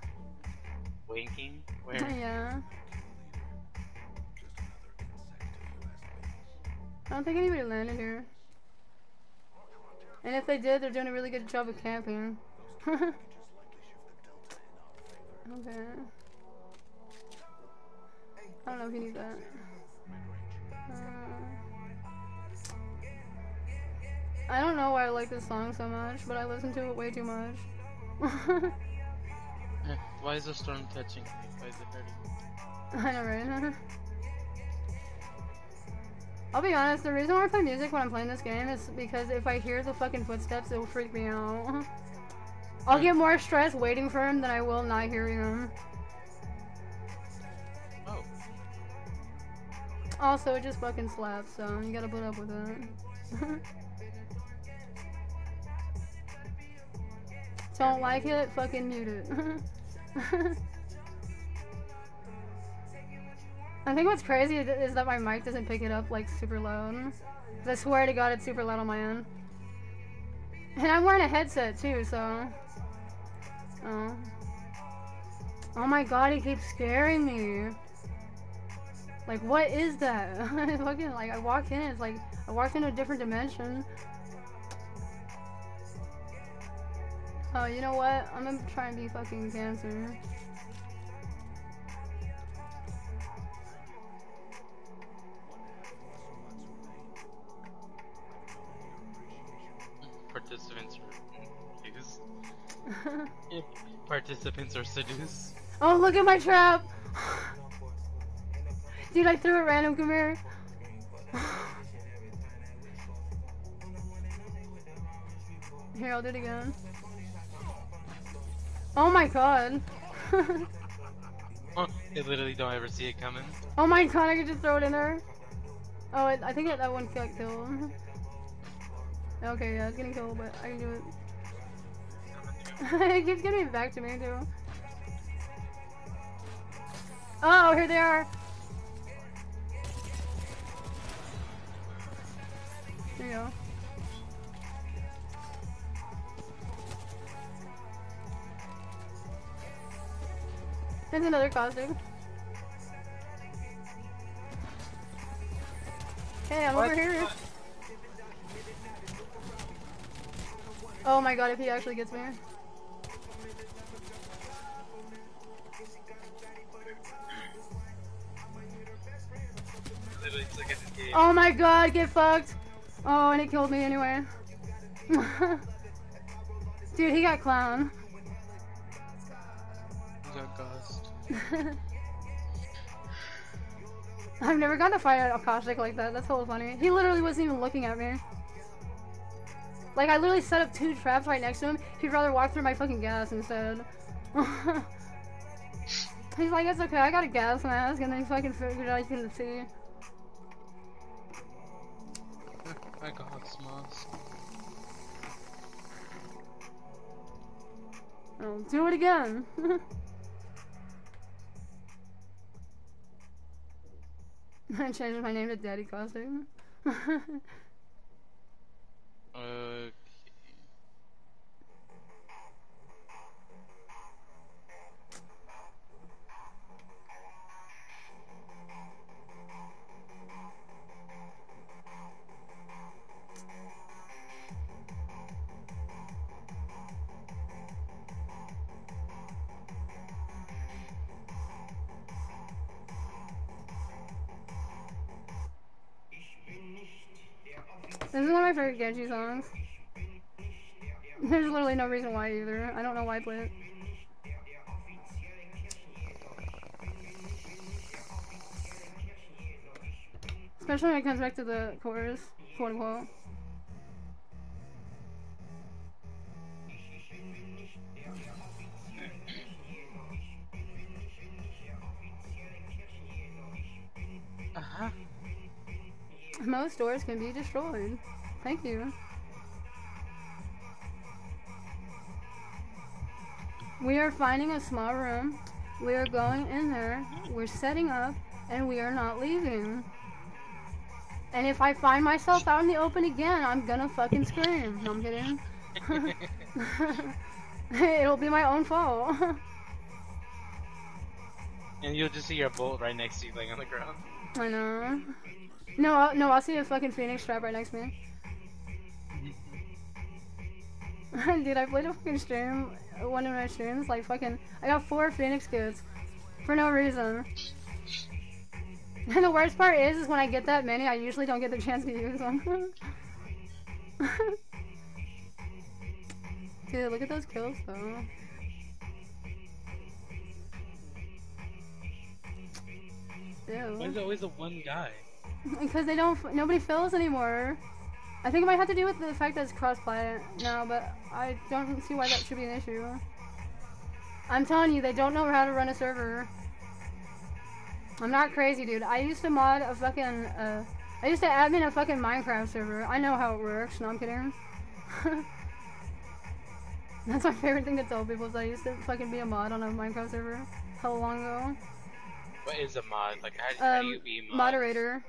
Winking? Where? yeah. I don't think anybody landed here. And if they did, they're doing a really good job of camping. okay. I don't know if you need that. Uh, I don't know why I like this song so much, but I listen to it way too much. Why is the storm touching me? Why is it hurting? I know, right? I'll be honest, the reason why I play music when I'm playing this game is because if I hear the fucking footsteps, it will freak me out. I'll get hmm. more stressed waiting for him than I will not hearing him. Oh. Also, it just fucking slaps, so you gotta put up with it. Don't like it? Fucking mute it. I think what's crazy is- that my mic doesn't pick it up like super loud. I swear to god it's super loud on my end. And I'm wearing a headset too, so. Oh. Oh my god, he keeps scaring me. Like, what is that? Fucking, like, I walk in, it's like, I walked into a different dimension. Oh, you know what? I'm gonna try and be fucking cancer. Participants are seduced. Participants are seduced. oh, look at my trap! Dude, I threw a random, come here. Here, I'll do it again. Oh my god. Oh, They literally don't ever see it coming. Oh my god, I could just throw it in there. Oh, it, I think that, that one got killed. Okay, yeah, it's getting killed, but I can do it. it keeps getting back to me, too. Oh, here they are! There you go. There's another Caustic. Hey, I'm What? over here. Oh my god, if he actually gets me. Literally suck at this game. Oh my god, get fucked! Oh, and it killed me anyway. Dude, he got clown. You got ghost. I've never gotten to fight a Akashic like that. That's so funny. He literally wasn't even looking at me. Like I literally set up two traps right next to him. He'd rather walk through my fucking gas instead. He's like, it's okay. I got a gas mask, and then he fucking figured out he couldn't see. I got mask. Oh, do it again. I changed my name to Daddy Caustic. Uh, okay. This is one of my favorite Genji songs. There's literally no reason why either. I don't know why I play it. Especially when it comes back to the chorus, quote unquote. Most doors can be destroyed. Thank you. We are finding a small room. We are going in there. We're setting up, and we are not leaving. And if I find myself out in the open again, I'm gonna fucking scream. No, I'm kidding. It'll be my own fault. And you'll just see your bolt right next to you, laying on the ground. I know. No, I'll, no, I'll see a fucking phoenix trap right next to me. Dude, I played a fucking stream, one of my streams, like fucking, I got four phoenix kits for no reason. And the worst part is, is when I get that many, I usually don't get the chance to use them. Dude, look at those kills though. Ew. Why is always the one guy? Because they don't, f- nobody fills anymore. I think it might have to do with the fact that it's cross-play now, but I don't see why that should be an issue. I'm telling you, they don't know how to run a server. I'm not crazy, dude. I used to mod a fucking, uh, I used to admin a fucking Minecraft server. I know how it works. No, I'm kidding. That's my favorite thing to tell people is I used to fucking be a mod on a Minecraft server How long ago. What is a mod? Like, how, how do Um, you be a mod? moderator.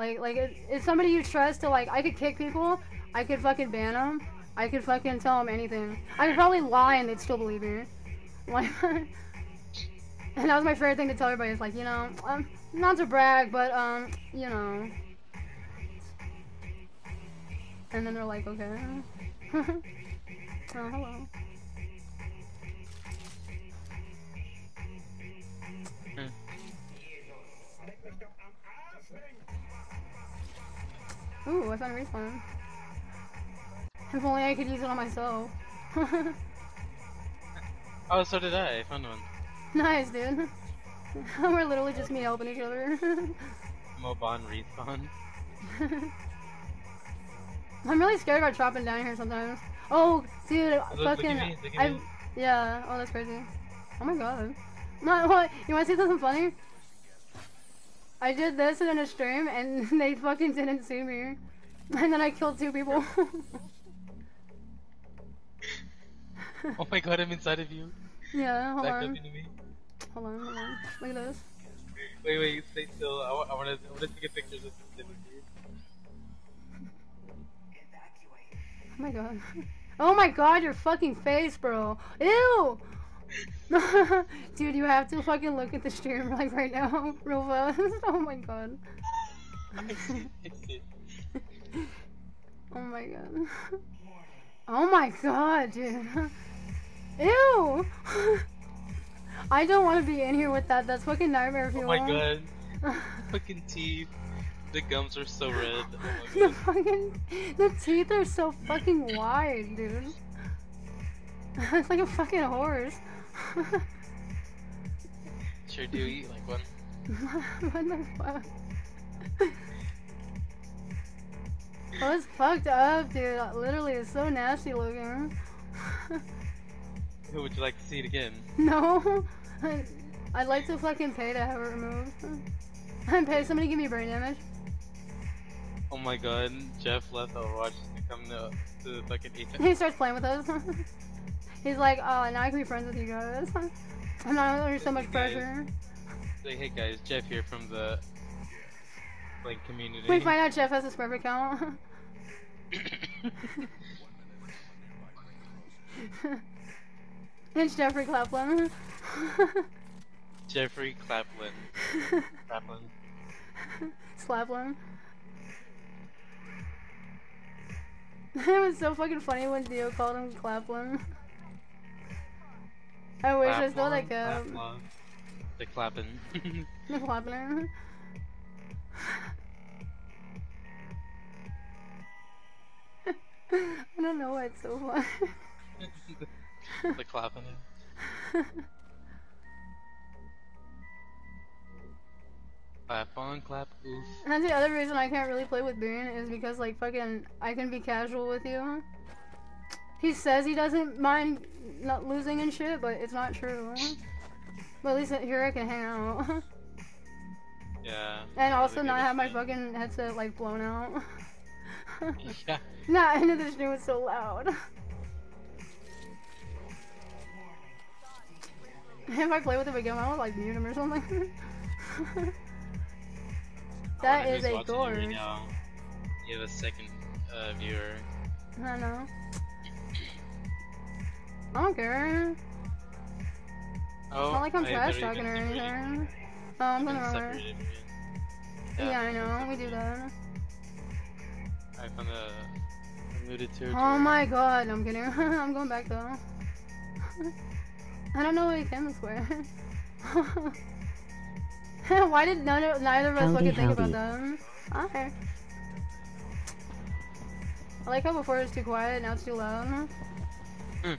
Like, like it, it's somebody you trust to like. I could kick people. I could fucking ban them. I could fucking tell them anything. I could probably lie and they'd still believe me. Like, and that was my favorite thing to tell everybody. It's like, you know, um, not to brag, but um, you know. And then they're like, okay. oh, hello. Ooh, I found a respawn. If only I could use it on myself. Oh, so did I. I found one. nice, dude. We're literally just me helping each other. Moban respawn. I'm really scared about dropping down here sometimes. Oh, dude, look fucking, me, look at I, me. yeah. Oh, that's crazy. Oh my god. Not what? You want to see something funny? I did this in a stream and they fucking didn't see me. And then I killed two people. Oh my god, I'm inside of you. yeah, hold Back on. Hold on, hold on. Look at this. Wait, wait, stay still. I, I wanna, I wanna take a picture of this. Oh my god. Oh my god, your fucking face, bro. Ew! Dude, you have to fucking look at the stream like right now, real fast. Oh my god. I see, I see. Oh my god. Oh my god, dude. Ew! I don't want to be in here with that. That's fucking nightmare if oh you want to. Oh fuel. my god. Fucking teeth. The gums are so red. Oh the fucking the teeth are so fucking wide, dude. It's like a fucking horse. Sure do eat like one. what the fuck? Oh, it's fucked up, dude. Literally, it's so nasty looking. Who would you like to see it again? no, I'd like to fucking pay to have it removed. I'd pay somebody give me brain damage. Oh my god, Jeff left Overwatch to come to, to the fucking Apex. He starts playing with us. He's like, oh, now I can be friends with you guys. I'm not under so much Hey, pressure. Say, hey guys, Jeff here from the like community. We find out Jeff has a Smurf account. it's Jeffrey Claplin. Jeffrey Claplin. Claplin. Slaplin. it was so fucking funny when Dio called him Claplin. I wish I still had that Claplin, cap. Claplin. The clapping. The clapping. I don't know why it's so funny. the clapping. Clap on, clap, oof. And that's the other reason I can't really play with Bean is because like fucking I can be casual with you. He says he doesn't mind not losing and shit, but it's not true. But at least here I can hang out. Yeah. and also not have my fucking headset like blown out. Yeah. nah, I know this stream was so loud. if I play with him again, I would like mute him or something. That is a door. you right now. You have a second uh, viewer. I know. I don't care. Oh, It's not like I'm oh, I trash talking or been separated from anything. Oh, I'm Been gonna remember. separated from you. Yeah, I know. We do that. I found the looted territory. Oh my god, I'm kidding. I'm going back though. I don't know what he came this way. Why did none of, neither of us Howdy, fucking think about them? that? Hi. I like how before it was too quiet, now it's too loud. Hmm.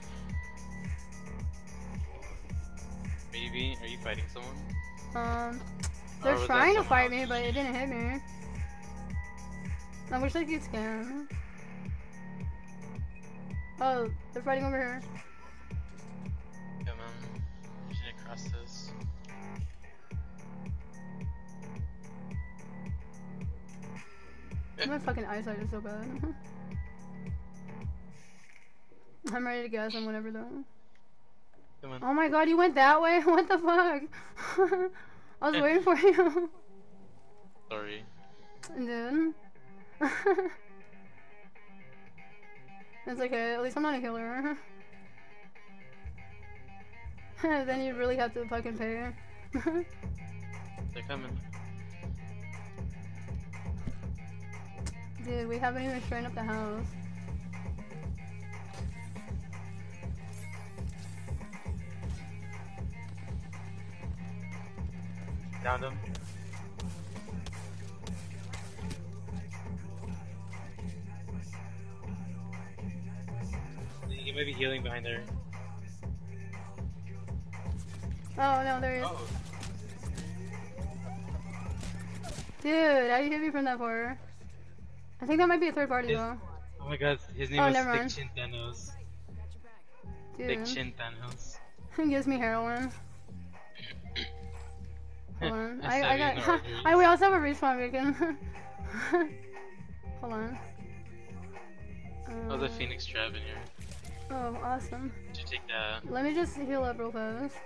Maybe. Are you fighting someone? Um, they're trying to fight me, but it didn't hit me. I wish I could scan. Oh, they're fighting over here. Come on. We should cross this. My fucking eyesight is so bad. I'm ready to guess on whatever though. Come on. Oh my god, you went that way? What the fuck? I was waiting for you. Sorry. Dude. it's okay, at least I'm not a healer. then you'd really have to fucking pay. They're coming. Dude, we haven't even straightened up the house. Downed him. He might be healing behind there. Oh no, there he is. Oh. Dude, how you hit me from that far? I think that might be a third party His- though. Oh my god, his name Oh, was never Thick mind. Chin Thanos. Thick Dude, Chin Thanos. he gives me heroin. Hold on. I I, I got. I we also have a respawn beacon. Hold on. Oh, the Uh, Phoenix trap in here. Oh, awesome. Did you take that? Let me just heal up real fast.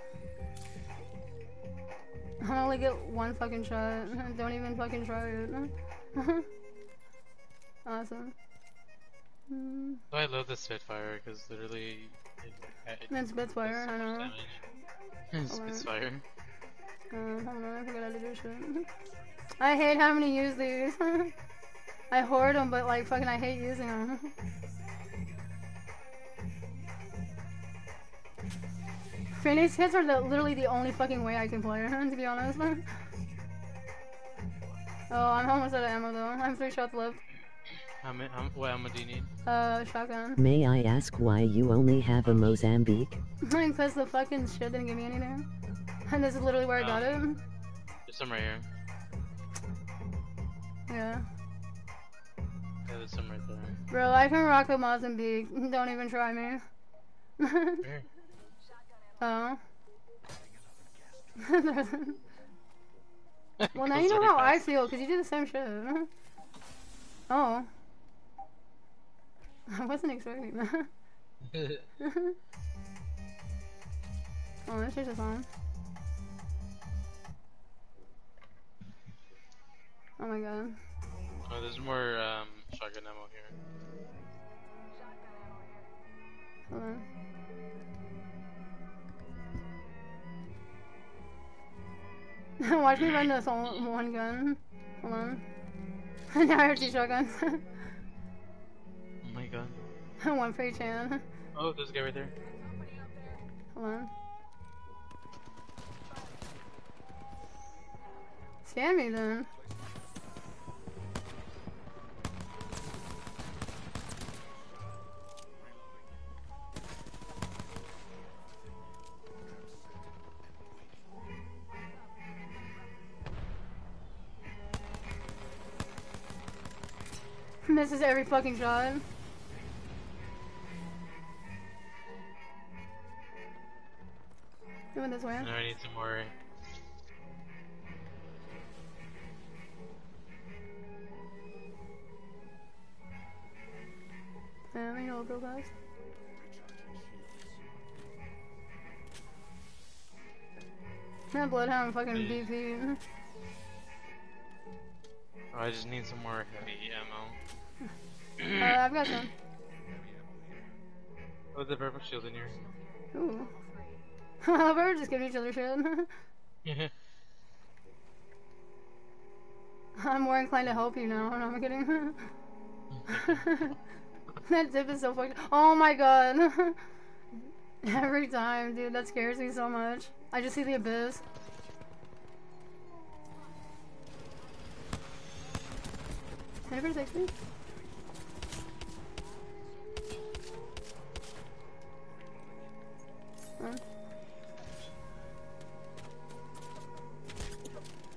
I only get one fucking shot. Don't even fucking try it. awesome. Mm. Oh, I love the Spitfire because literally. It, it, Then Spitfire, I know. damage. Hold on. Spitfire. Hold on, I forgot how to do shit. I hate having to use these. I hoard them, but like fucking, I hate using them. Phoenix kits are the, literally the only fucking way I can play, to be honest. oh, I'm almost out of ammo though. I'm three shots left. How many? How, what ammo do you need? Uh, shotgun. May I ask why you only have a Mozambique? Because the fucking shit didn't give me anything. And this is literally where I got um, it. There's some right here. Yeah. Yeah, there's some right there. Bro, I can rock a Mozambique. Don't even try me. Here. oh. well, now you know how I feel, because you do the same shit. Oh. I wasn't expecting that. oh, this shit's just on. Oh my god. oh, there's more um, shotgun ammo here. Hold on. Watch me run this all one gun. Hold on. now I have two shotguns. Oh my god. one for each hand. Oh, there's a guy right there. Hold on. Scan me then. Misses every fucking shot. Going this way. No, I need some more. Let me hold real fast. That bloodhound fucking BP. Oh, I just need some more heavy ammo. Uh, I've got some. Oh, the purple shield in here. Ooh. We're just giving each other shit. I'm more inclined to help you now. No, I'm kidding. that dip is so fucked. Oh my god. Every time, dude, that scares me so much. I just see the abyss. Anybody text me?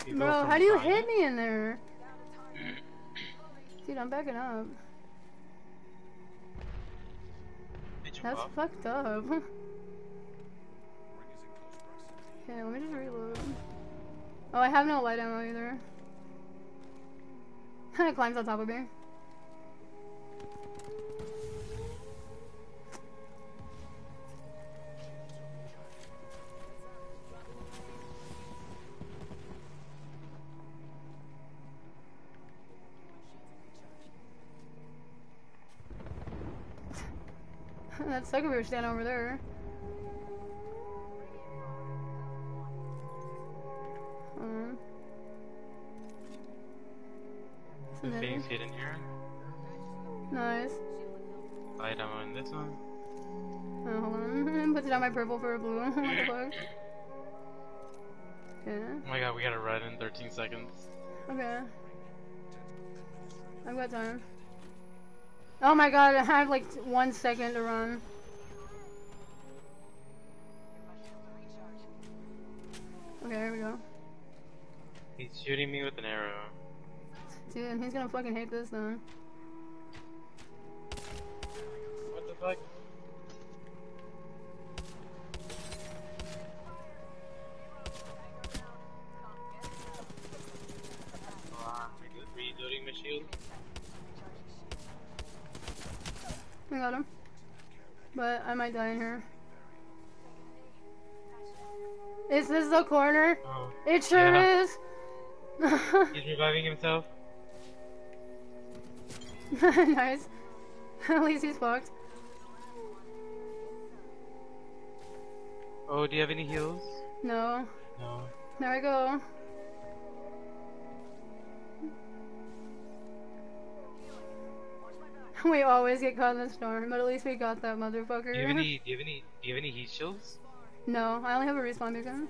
You Bro, how do you hit me in there? Dude, I'm backing up. That's pop? fucked up. Okay, let me just reload. Oh, I have no light ammo either. it climbs on top of me. That sucker were standing over there. Hmm. The Nice. Hidden here. nice. Light in this one. Oh, hold on. Puts it on my purple for a blue. what the fuck? Yeah. Oh my god, we gotta run in 13 seconds. Okay. I've got time. Oh my god, I have like one second to run. Okay, here we go. He's shooting me with an arrow. Dude, he's gonna fucking hate this then. What the fuck? shield. I got him. But I might die in here. This is the corner? Oh, It sure Yeah. is. he's reviving himself. nice. At least he's fucked. Oh, do you have any heals? No. No. There I go. We always get caught in the storm, but at least we got that motherfucker. Do you have any? Do you have any? Do you have any heat shields? No, I only have a respawn beacon.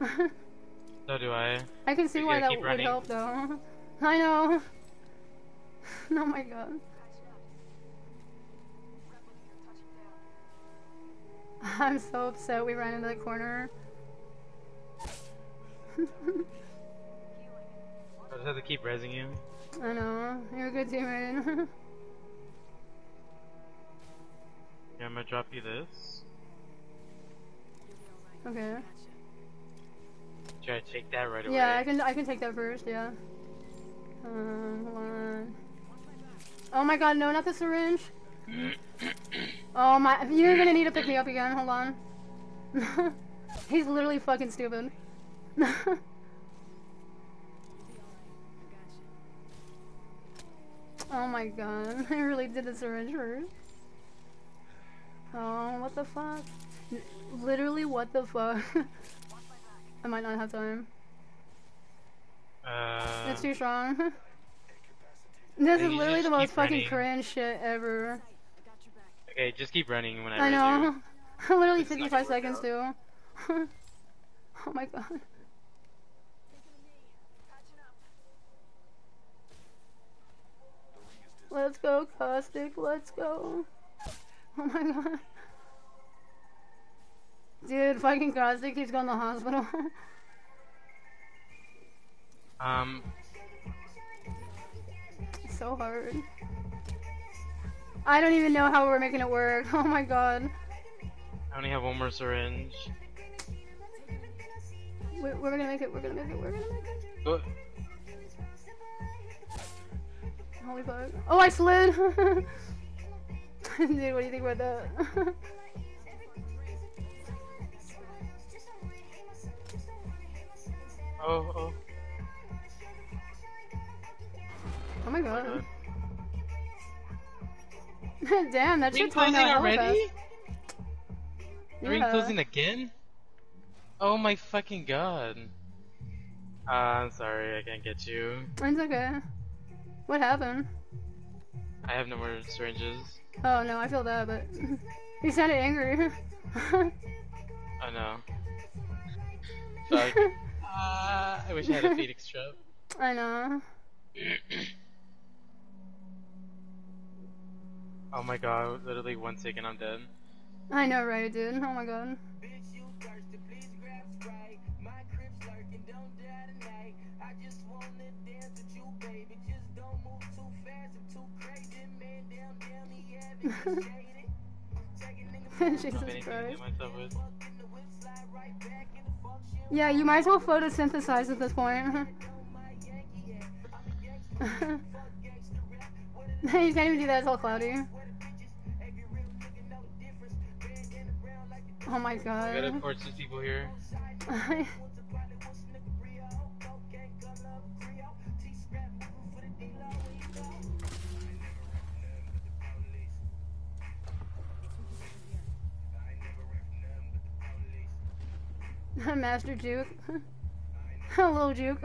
So do I. I can see why that would running. help though. I know. oh my god. I'm so upset we ran into the corner. I just have to keep resing you. I know. You're a good team, teammate. Yeah, I'm gonna drop you this. okay. Try to take that right away. Yeah, I can I can take that first, yeah. Um, hold on. Oh my god, no, not the syringe. Oh my, you're gonna need to pick me up again, hold on. He's literally fucking stupid. oh my god, I really did the syringe first. Oh, what the fuck? Literally, what the fuck? I might not have time. Uh, It's too strong. this is literally the most fucking running. cringe shit ever. okay, just keep running when I, I know. literally It's 55 gonna seconds out. too. oh my god. Let's go, Caustic. Let's go. Oh my god. Dude, fucking Caustic keeps going to the hospital. Um, It's so hard. I don't even know how we're making it work. Oh my god. I only have one more syringe. We're, we're gonna make it. We're gonna make it. We're gonna make it. Go. Holy fuck. Oh, I slid! Dude, what do you think about that? Oh, oh. oh my my god. Damn, that Ring shit timed closing already? fast. Ring Yeah. closing again? Oh my fucking god. Uh, I'm sorry, I can't get you. It's okay. What happened? I have no more syringes. Oh no, I feel that, but you sounded angry. Oh no. Fuck. Uh, I wish I had a Phoenix trap. I know. Oh my god, literally one second I'm dead. I know, right, dude? Oh my god. Bitch, you thirsty, please grab Sprite. My crib's lurking, don't die tonight. I just wanna dance with you, baby. Just don't move too fast and too crazy. Man, down, down, he having me shaded. Take a nigga I don't Jesus have anything to Christ. Yeah, you might as well photosynthesize at this point. On my Yankee hat. I'm a gangster, fuck gangster rap. What a you can't even do that, it's all cloudy. what a bitches. Every real nigga know the difference. Red in the brown like a Oh my I gotta god. torch people here. Master Juke. Hello, Juke.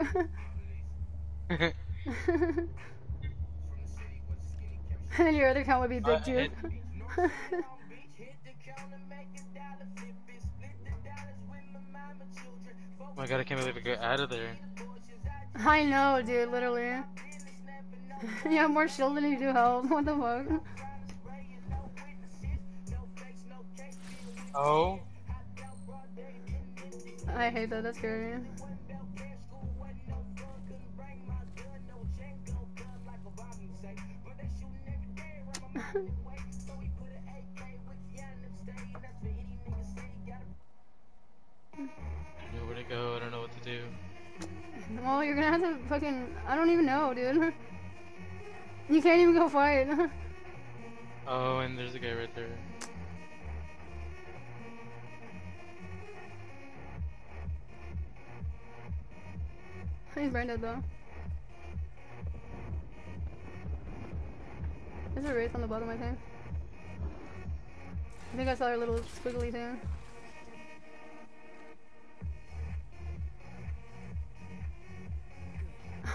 and your other count would be Big Uh, Juke. Oh my god, I can't believe I got out of there. I know, dude, literally. you have more shield than you do health. What the fuck? Oh, I hate that, that's scary. I don't know where to go, I don't know what to do. well, you're gonna have to fucking. I don't even know, dude. You can't even go fight. Oh, and there's a guy right there. He's brain dead though. There's a wraith on the bottom, I think. I think I saw her little squiggly thing.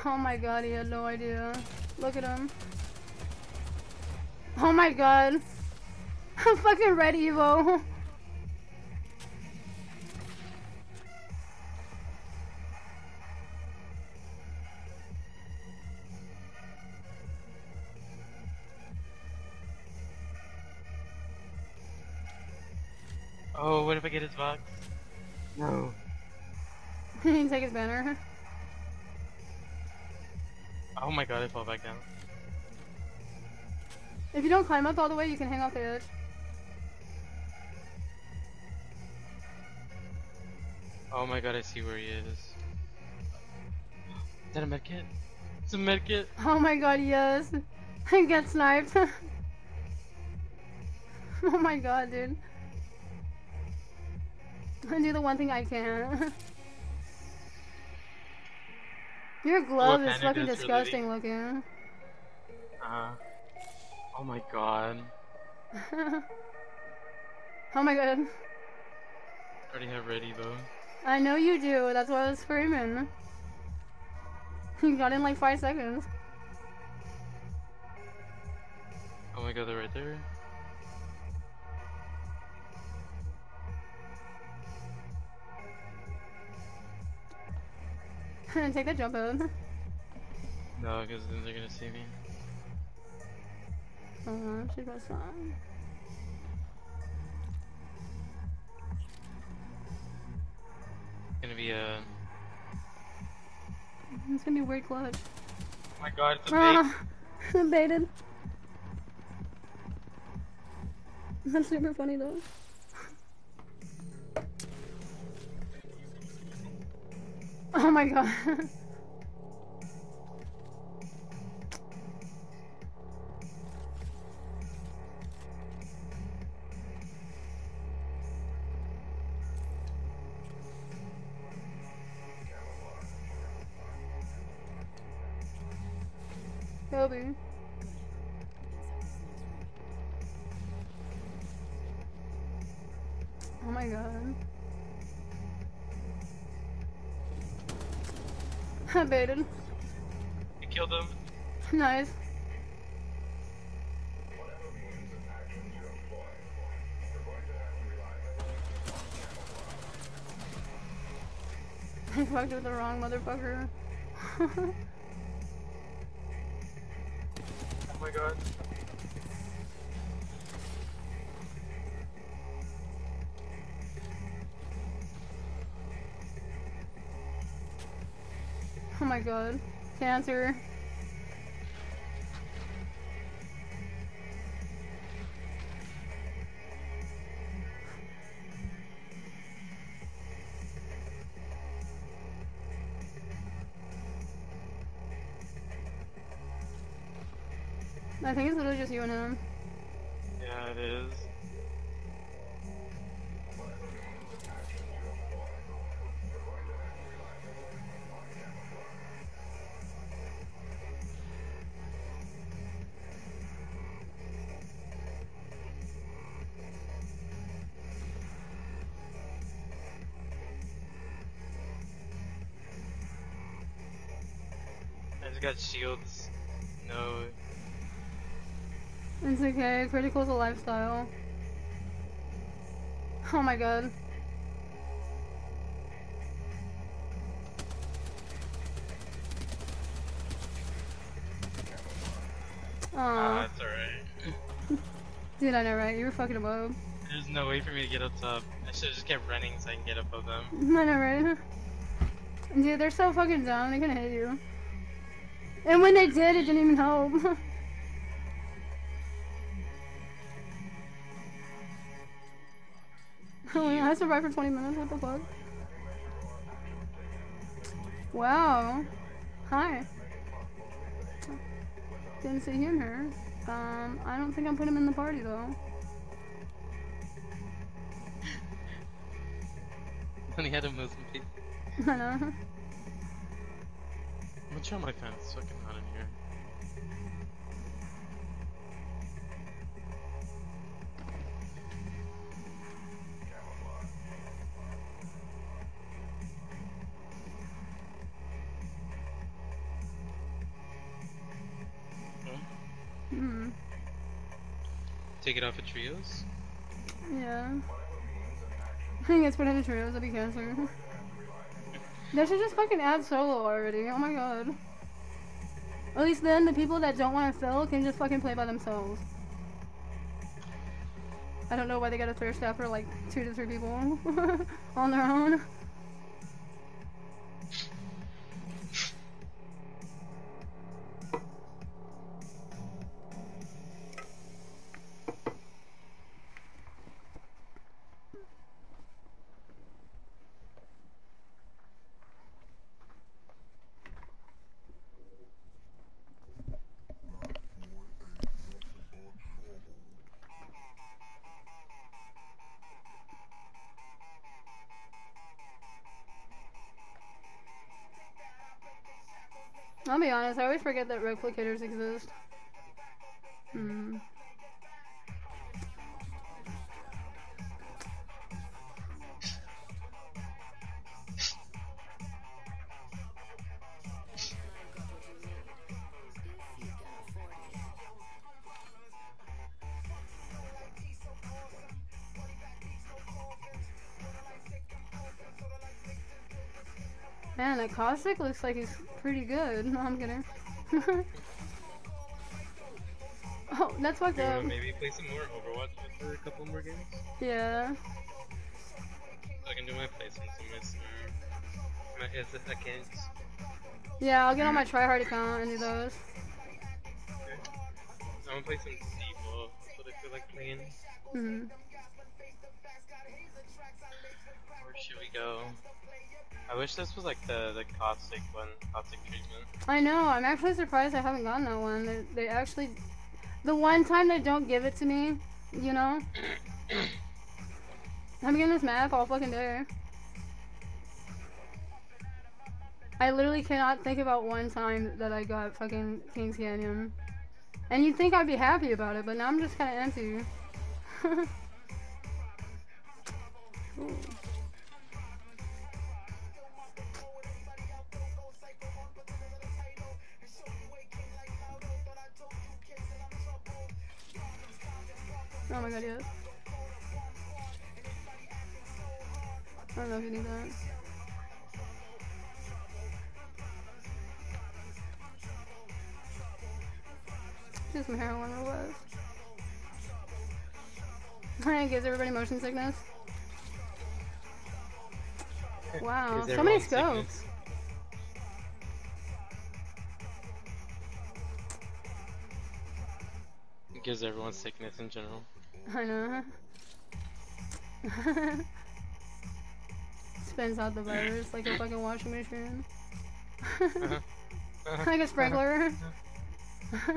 Oh my god, he had no idea. Look at him. Oh my god. I'm fucking red Evo. Oh, what if I get his box? No. he didn't take his banner. Oh my god, I fall back down. If you don't climb up all the way, you can hang off the edge. Oh my god, I see where he is. Is that a medkit? It's a medkit. Oh my god, yes. I get sniped. oh my god, dude. I do the one thing I can. Your glove is fucking disgusting looking. Uh. Oh my god. oh my god. I Already have ready though. I know you do, that's why I was screaming. You got in like five seconds. Oh my god, they're right there. Take that jump out. No, because then they're gonna see me. Uh, she was fine. Gonna be a. It's gonna be weird clutch. Oh my god, it's a bait. Ah, baited. That's super funny though. Oh my god. Kobe. The wrong motherfucker. Oh my god. oh my god. Cancer. You and him. Yeah, it is. Got shields. No. It's okay, critical's a lifestyle. Oh my god. Ah, Aw, it's alright. dude, I know, right? You were fucking up. There's no way for me to get up top. I should've just kept running so I can get up above them. I know, right? Dude, they're so fucking dumb, they can hit you. And when they did, it didn't even help. survived for 20 minutes, what the fuck? Wow. Hi. Didn't see him here. Um, I don't think I'm putting him in the party though. when he had a Muslim face. I know. I'm gonna try my fan. It's fucking hot in here. It off of trios. Yeah. I think it's put in the trios, that'd be cancer. They should just fucking add solo already. Oh my god. At least then the people that don't want to fill can just fucking play by themselves. I don't know why they got a third staff for like two to three people on their own. I always forget that replicators exist. Hmm. Caustic looks like he's pretty good. No, I'm gonna. oh, that's fucked You up. maybe play some more Overwatch for a couple more games? Yeah. So I can do my placements and my. My I can't. Yeah, I'll get on my tryhard account and do those. I'm gonna play some Devo. That's what I feel like playing. hmm Where should we go? I wish this was like the the caustic one, caustic treatment. I know. I'm actually surprised I haven't gotten that one. They, they actually, the one time they don't give it to me, you know. I'm getting this map all fucking day. I literally cannot think about one time that I got fucking King's Canyon. And you'd think I'd be happy about it, but now I'm just kind of empty. Oh my god, yes. I don't know if you need that. Do some heroin fast. It gives everybody motion sickness. Wow, so many scopes. sickness. Gives everyone sickness in general. I know. Spins out the virus like a fucking washing machine. Uh-huh. Uh-huh. like a sprinkler.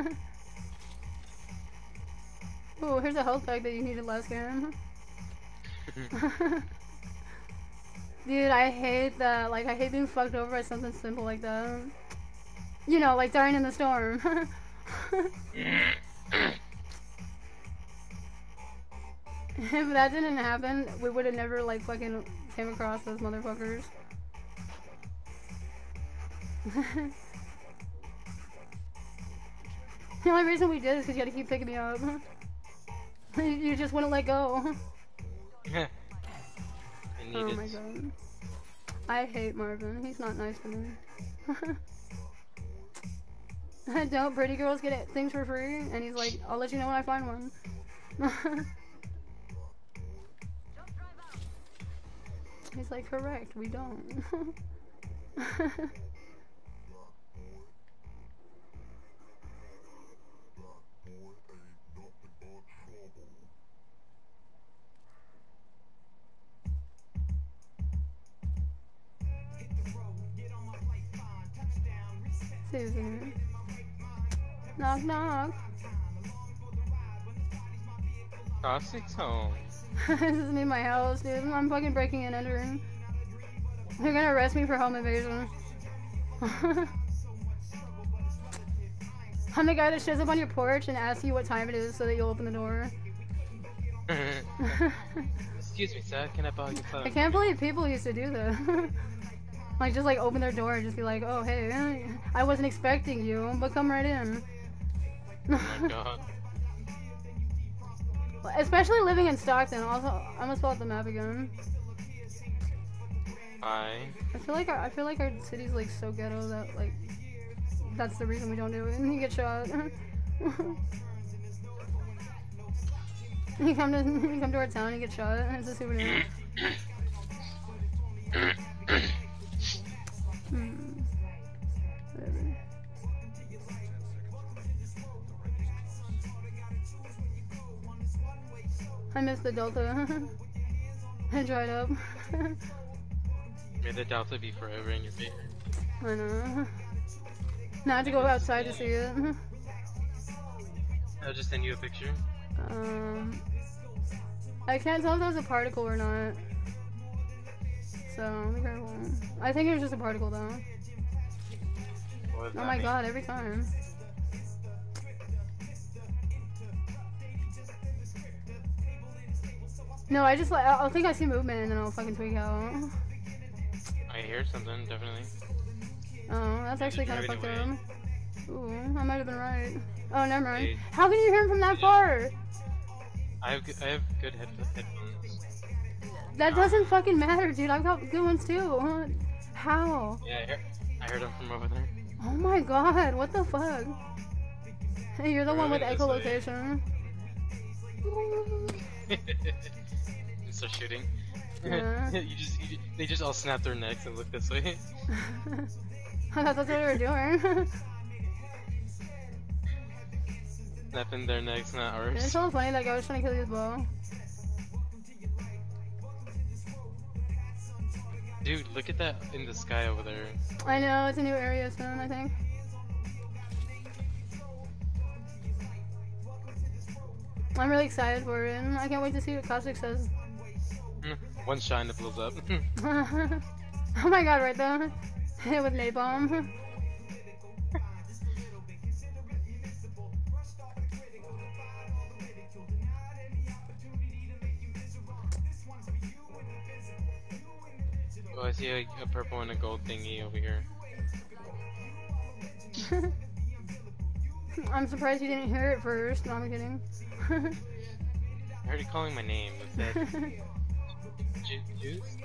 oh, here's a health pack that you needed last game. Dude, I hate that. Like, I hate being fucked over by something simple like that. You know, like dying in the storm. If that didn't happen, we would have never, like, fucking came across those motherfuckers. the only reason we did is because you had to keep picking me up. you just wouldn't let go. I Oh my god. I hate Marvin. He's not nice to me. Don't pretty girls get it, things for free? And he's like, I'll let you know when I find one. He's like, correct, we don't. Susan. Knock knock. Caustic's home. this is me, in my house, dude. I'm fucking breaking in and entering. They're gonna arrest me for home invasion. I'm the guy that shows up on your porch and asks you what time it is so that you'll open the door. Excuse me, sir. Can I borrow your phone? I can't believe people used to do that. like just like open their door and just be like, "Oh hey, I wasn't expecting you, but come right in." Oh my god. Especially living in Stockton. Also, I'm gonna spell out the map again. Hi. I feel like our, I feel like our city's like so ghetto that like that's the reason we don't do it. And you get shot. you come to you come to our town, you get shot, and it's a souvenir. I miss the Delta. it dried up. May the Delta be forever in your favor. I know. Now I have to go outside to see it. I'll just send you a picture. Um, I can't tell if that was a particle or not. So. I think it was just a particle though. Oh my mean? god, every time. No, I just like I I think I see movement and then I'll fucking tweak out. I hear something, definitely. Oh, that's actually kind of fucked away. up. Ooh, I might have been right. Oh, never mind. Hey. How can you hear him from that far? I have good, I have good head headphones. That doesn't fucking matter, dude. I've got good ones too. How? Yeah, I heard, I heard them from over there. Oh my god, what the fuck? Hey, you're the They're one with moving way. Start shooting. Yeah. Uh-huh. you just, you, they just all snap their necks and look this way. I thought that's what we were doing. Snapping their necks, not it's ours. so funny that guy was trying to kill you with bow. Dude, look at that in the sky over there. I know, it's a new area soon, I think. I'm really excited for it. I can't wait to see what Caustic says. Mm-hmm. One shine that blows up. Mm-hmm. oh my god, right there. Hit with napalm. oh, I see a, a purple and a gold thingy over here. I'm surprised you didn't hear it first. No, I'm kidding. I heard you calling my name. It Juice?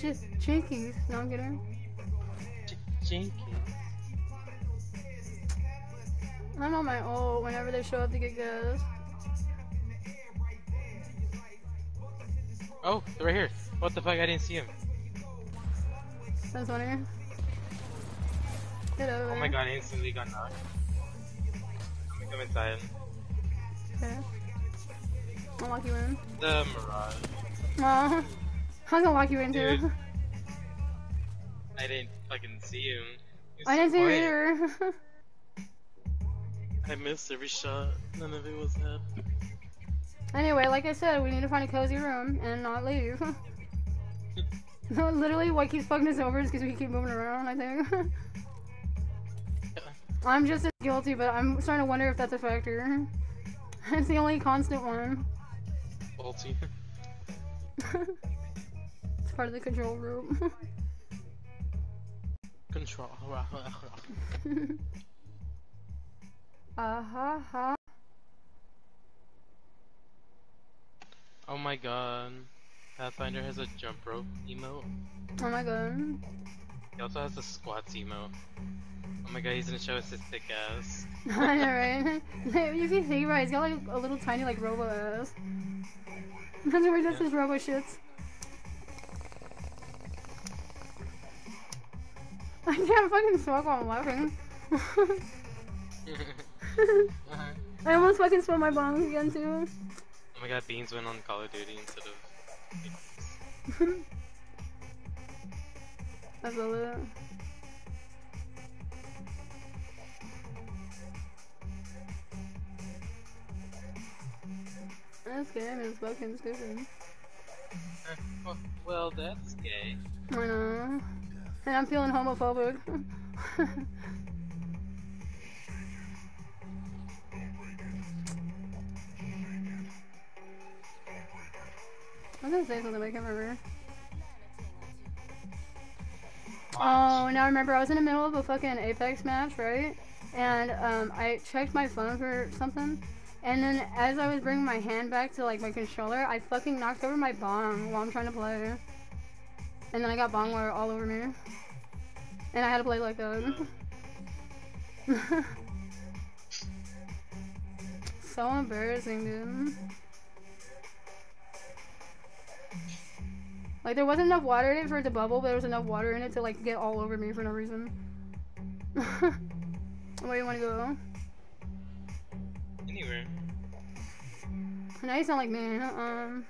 Just Jinkies. No, I'm kidding. J- Jenkins. I'm on my ult whenever they show up to get gas. Oh, they're right here. What the fuck? I didn't see him. That's funny. Get over Oh my god, I instantly got knocked. I'm gonna come inside. Okay. I'll lock you in. The Mirage. Aw. I'm gonna lock you in too. Dude. I didn't fucking see him. I didn't see you either. I missed every shot. None of it was hit. anyway, like I said, we need to find a cozy room and not leave. no, literally, what keeps fucking us over is because we keep moving around, I think. I'm just as guilty, but I'm starting to wonder if that's a factor. it's the only constant one. It's part of the control room. Control. Ah ha ha. oh my god. Pathfinder has a jump rope emote. Oh my god. He also has a squats emote. Oh my god, he's gonna show us his thick ass. I know, right? you think about it, he's got like a little tiny like robo ass. That's where he does his robo shits. I can't fucking smoke while I'm laughing. I almost fucking spilled my bongs again too. Oh my god, Beans went on Call of Duty instead of. I feel it. This game is fucking stupid. Well, well, that's gay. I know. And I'm feeling homophobic. I was gonna say something, but I can't remember. Oh, now I remember I was in the middle of a fucking Apex match, right? And um, I checked my phone for something, and then as I was bringing my hand back to like my controller, I fucking knocked over my bong while I'm trying to play. And then I got bong water all over me. And I had to play like that. so embarrassing, dude. Like there wasn't enough water in it for it to bubble, but there was enough water in it to like get all over me for no reason. Where do you want to go? Anywhere. Now you sound like me. Um.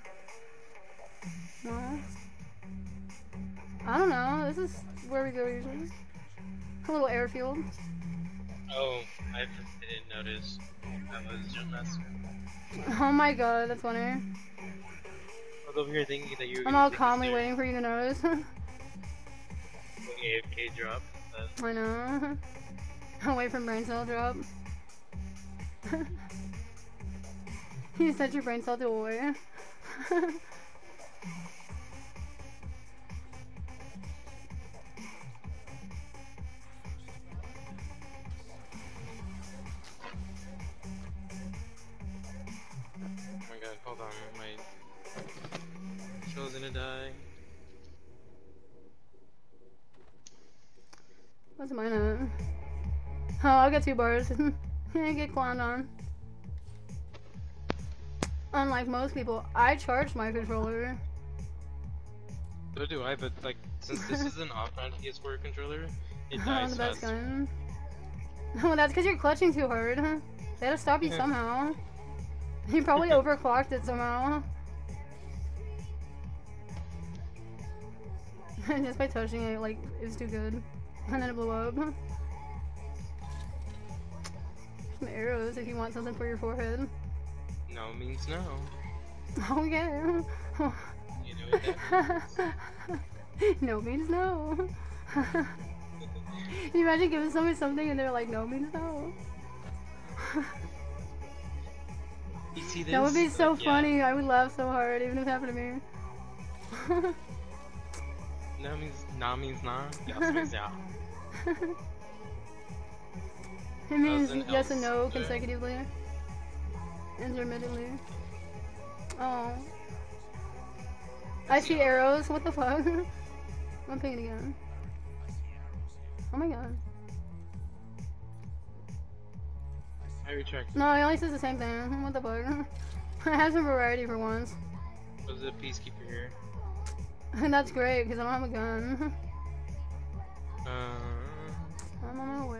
Well, I don't know. This is where we go usually. A little airfield. Oh, I didn't notice. That was Jump Master. Oh my god, that's funny. Was over here thinking that you I'm all calmly waiting for you to notice. AFK drop. But I know. I'll wait for brain cell drop. you set your brain cell to away. What's mine at? Oh, I'll get two bars. I get clowned on. Unlike most people, I charge my controller. So do I, but like since this is an offhand PS4 controller, it dies best faster. gun. Oh, that's because you're clutching too hard. They had to stop you Yeah. somehow. You probably overclocked it somehow. Just by touching it, like, it's too good. And then it blew up. Some arrows if you want something for your forehead. No means no. Oh, yeah. You know means. no means no. Can you imagine giving somebody something and they're like, no means no? You see this? That would be so Like, yeah, funny. I would laugh so hard, even if it happened to me. No means no means nah. Yes means yeah. it means Doesn't yes and no else, consecutively. Intermittently. Oh. I see arrows. What the fuck? I'm picking again. Oh my god. I retract. No, it only says the same thing. What the fuck? it has some variety for once. Was a peacekeeper here? And that's great, because I don't have a gun. Uh, I'm on my way.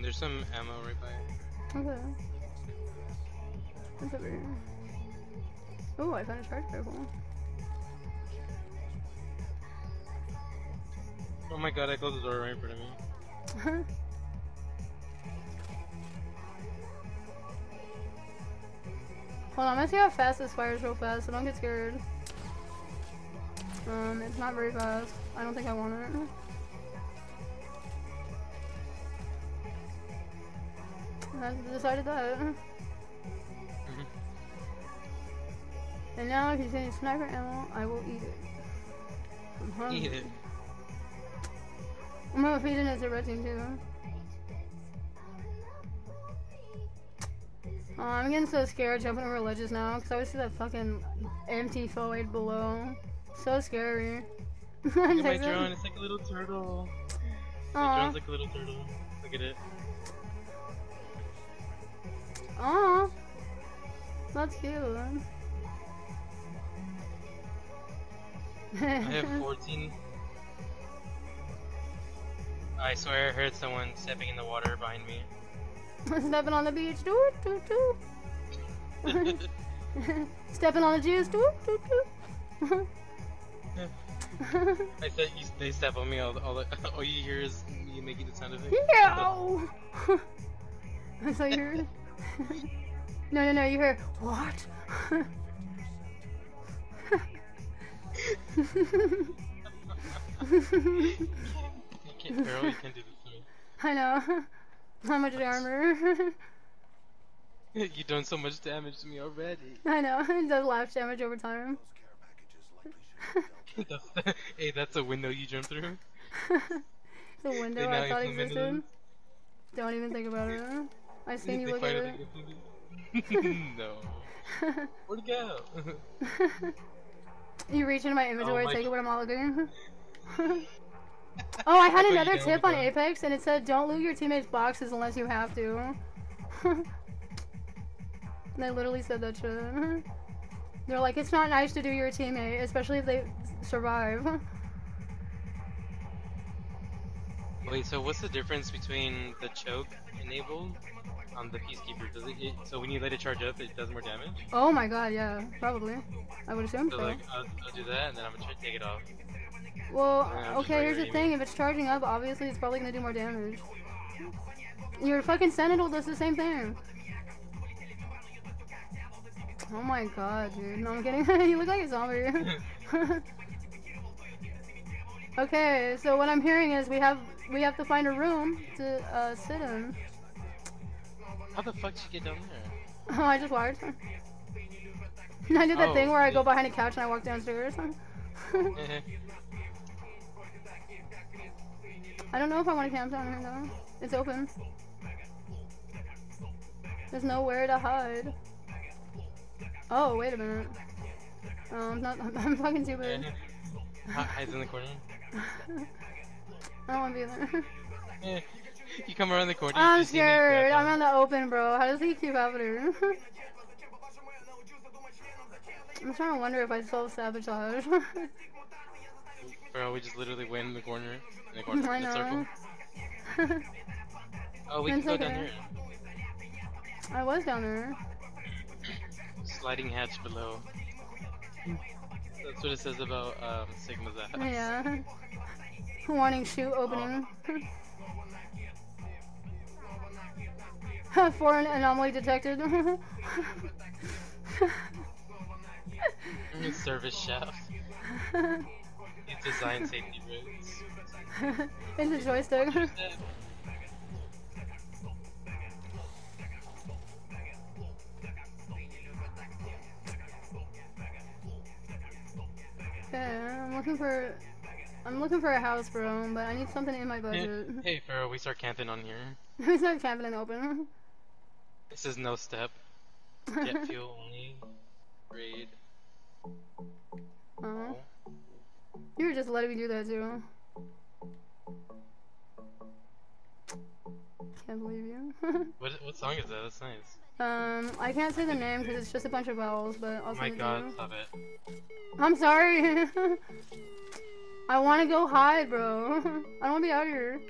there's some ammo right by. Okay. What's over here? Oh, I found a charge rifle. Oh my god! I closed the door right in front of me. Hold on, let's see how fast this fires real fast, so don't get scared. Um, it's not very fast. I don't think I want it. I decided that. Mhm. And now, if you say sniper ammo, I will eat it. I'm hungry. Eat it. I'm gonna feed it to red team too. Oh, I'm getting so scared jumping over ledges now because I always see that fucking empty void below. So scary. Look at my drone. It's like a little turtle. My drone's like a little turtle. Look at it. Aw. That's cute. I have 14. I swear I heard someone stepping in the water behind me. Stepping on the beach. Doot, doot, doot. Stepping on the juice. Doot, doot, doot. I said you, they step on me. All, all, the- all you hear is me making the sound of it. Yow! That's all you heard. No, no, no. You hear what? You can't, Pharah, you can't do this to me. I know. How much armor? You've done so much damage to me already. I know. It does lash damage over time. That's the, hey, that's a window you jumped through. the window I thought existed. Don't even think about it. I seen you look at it. no. Where'd it go? you reach into my inventory, Oh my take it when I'm not looking. oh, I had another tip on. Apex, and it said don't loot your teammates' boxes unless you have to. they literally said that shit. They're like, it's not nice to do your teammate, especially if they survive. Wait, so what's the difference between the choke enabled on the Peacekeeper? Does it, it so when you let it charge up, it does more damage? Oh my god, yeah, probably. I would assume So so. like, I'll, I'll do that, and then I'm gonna try to take it off. Well, Yeah, I'm just okay, here's the thing. If it's charging up, obviously it's probably gonna do more damage. Your fucking Sentinel does the same thing. Oh my god, dude. No, I'm kidding. you look like a zombie. okay, so what I'm hearing is we have we have to find a room to uh, sit in. How the fuck did you get down there? Oh, I just walked. I did that Oh, thing where I go behind a couch and I walk downstairs. I don't know if I want to camp down here though. It's open. There's nowhere to hide. Oh, wait a minute. Oh, I'm not. I'm fucking stupid. Hi- Hides in the corner. I don't want to be there. Eh, you come around the corner. I'm just see me scared. I'm down. on the open, bro. How does he keep happening? I'm trying to wonder if I self sabotage. Bro, we just literally went in the corner. In the corner. I in a know. circle. Oh, we can It's go down okay. here. I was down there. Sliding hatch below. That's what it says about um, Sigma's ass. Yeah. Warning chute opening. Foreign anomaly detected. Service shaft. It's design safety routes. it's a joystick. Okay, I'm looking for. I'm looking for a house, bro, but I need something in my budget. hey, Pharah, we start camping on here. Who's not camping in the open? This is no step. Get fuel only. Raid. Oh, uh-huh. you were just letting me do that too. Can't believe you. What what song is that? That's nice. Um, I can't say the name because it's just a bunch of vowels, but I'll Oh my god, stop it. I'm sorry. I want to go hide, bro. I don't want to be out here.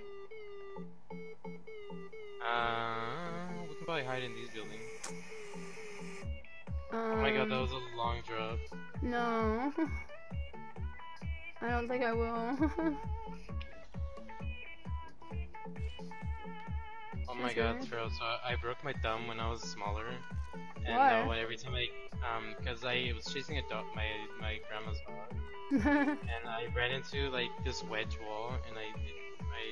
Uh, we can probably hide in these buildings. Um, Oh my god, that was a long drop. No. I don't think I will. Oh my god, Pharah, so I, broke my thumb when I was smaller. And Why? uh, every time I, um, because I was chasing a dog, my, my grandma's dog. and I ran into like this wedge wall, and I my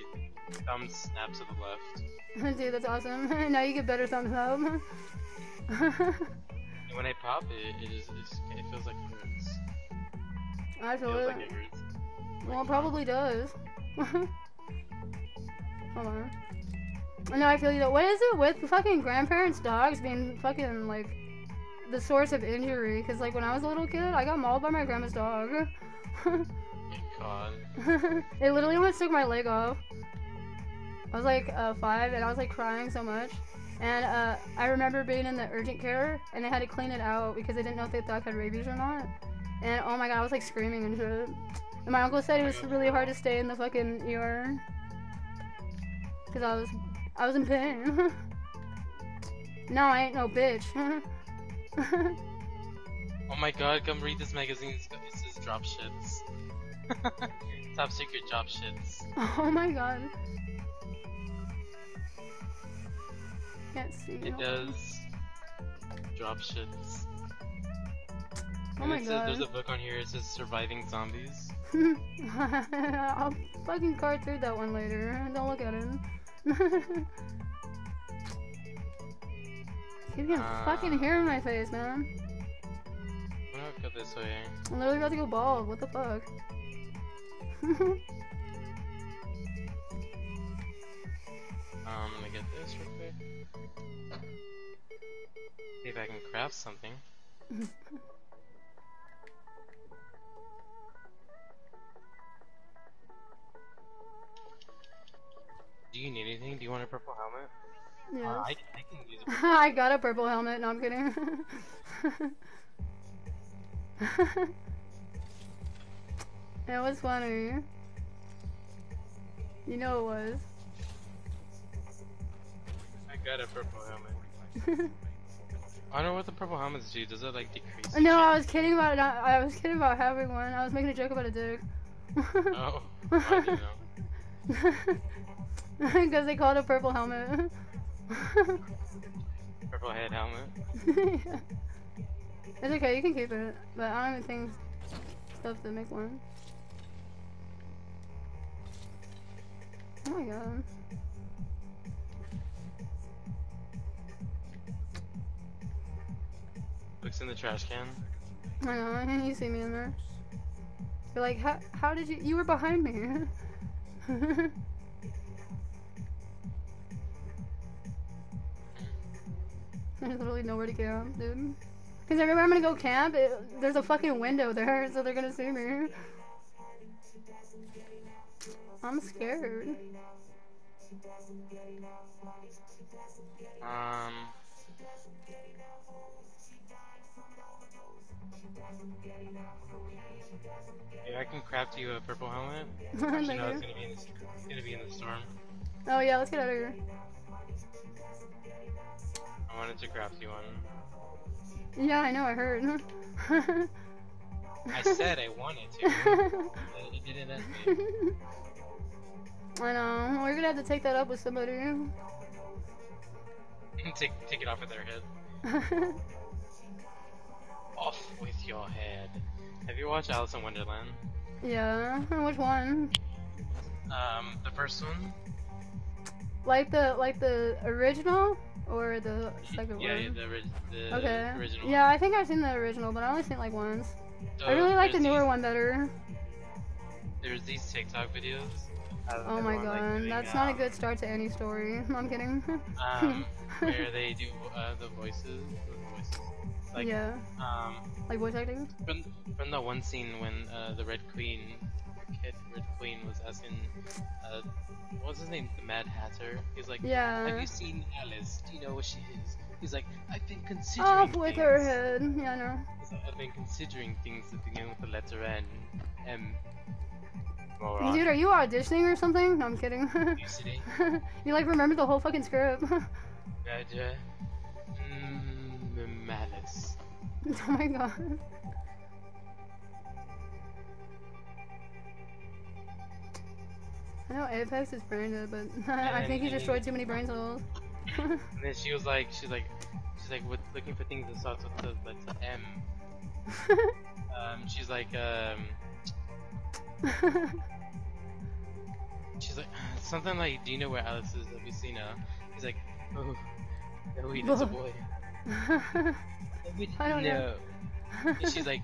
thumb snapped to the left. Dude, that's awesome. now you get better thumbs up. And when I pop it, it just it's, it feels like it hurts. I It feel feels it. like it hurts. Well, it probably does. Hold on. No, I feel you though. What is it with fucking grandparents' dogs being fucking like the source of injury? Because like when I was a little kid, I got mauled by my grandma's dog. God. it literally almost took my leg off. I was like uh, five and I was like crying so much. And uh, I remember being in the urgent care and they had to clean it out because they didn't know if the dog had rabies or not. And oh my god, I was like screaming and shit. And my uncle said it was really hard to stay in the fucking ER because I was I was in pain. no, I ain't no bitch. Oh my God, come read this magazine. It's This is drop shits. Top secret drop shits. oh my god. Can't see. It does. drop shits. Oh And my says- god. There's a book on here. It says surviving zombies. I'll fucking card through that one later. Don't look at it. Keep getting Uh. fucking hair in my face, man. I'm gonna go this way. I'm literally about to go bald. What the fuck? Um, let me get this real quick. See if I can craft something. Do you need anything? Do you want a purple helmet? yes. Uh, I, I can use a I got a purple helmet. No, I'm kidding. it was funny. You know it was. I got a purple helmet. I don't know what the purple helmets do. Does it like decrease? no, I was kidding about it. I I was kidding about having one. I was making a joke about a dick. Oh, I. Because they call it a purple helmet. Purple head helmet. it's okay, you can keep it. But I don't even think stuff to make one. Oh my god. Looks in the trash can. I know, you see me in there. You're like, how, how did you, you were behind me. There's literally nowhere to camp, dude. Because everywhere I'm gonna go camp, it, there's a fucking window there, so they're gonna see me. I'm scared. Um. Yeah, I can craft you a purple helmet. Actually, no, it's gonna be in the, it's gonna be in the storm. Oh yeah, let's get out of here. I wanted to craft you one. Yeah, I know, I heard. I said I wanted to. it didn't me. I know. We're gonna have to take that up with somebody. take take it off of their head. Off with your head. Have you watched Alice in Wonderland? yeah. Which one? Um, the first one. Like the like the original or the second yeah, one? yeah, the, ori- the okay. original. Yeah, I think I've seen the original, but I only seen it like once. So I really like the newer these- one better. There's these TikTok videos. Oh my everyone, like, god, doing, that's not a um, good start to any story. I'm kidding. um, where they do uh, the voices, the voices. Like, yeah, um, like voice acting. from from the one scene when uh, the Red Queen, kid Red Queen was asking, uh, what was his name? The Mad Hatter. He's like, yeah. Have you seen Alice? Do you know what she is? He's like, I've been considering. Off with her head. Yeah, I know. Like, I've been considering things that begin with the letter N. M. Moron. Dude, are you auditioning or something? No, I'm kidding. You like remember the whole fucking script. oh Badger. Mm, malice. my god. I know Apex is brain dead, but I think he destroyed too many brain cells. And then she was like, she's like, she's like, with, looking for things that starts with the letter M. Um, she's like, um, she's like, something like, do you know where Alice is? Have you seen her? He's like, oh, no, he is a boy. I don't know. No. And she's like,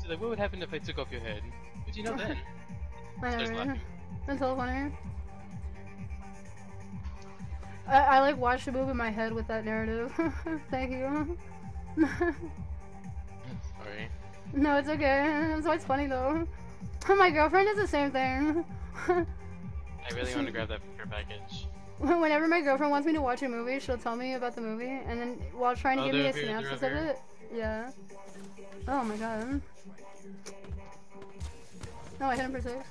she's like, what would happen if I took off your head? Would you know then? I Starts know, laughing. That's so funny. I, I like watched the movie in my head with that narrative. Thank you. Sorry. no, it's okay. That's why it's funny though. My girlfriend does the same thing. I really want to grab that care package. Whenever my girlfriend wants me to watch a movie, she'll tell me about the movie, and then while trying to Oh, give me a here, synopsis of it, yeah. Oh my god. Oh, I hit him for six.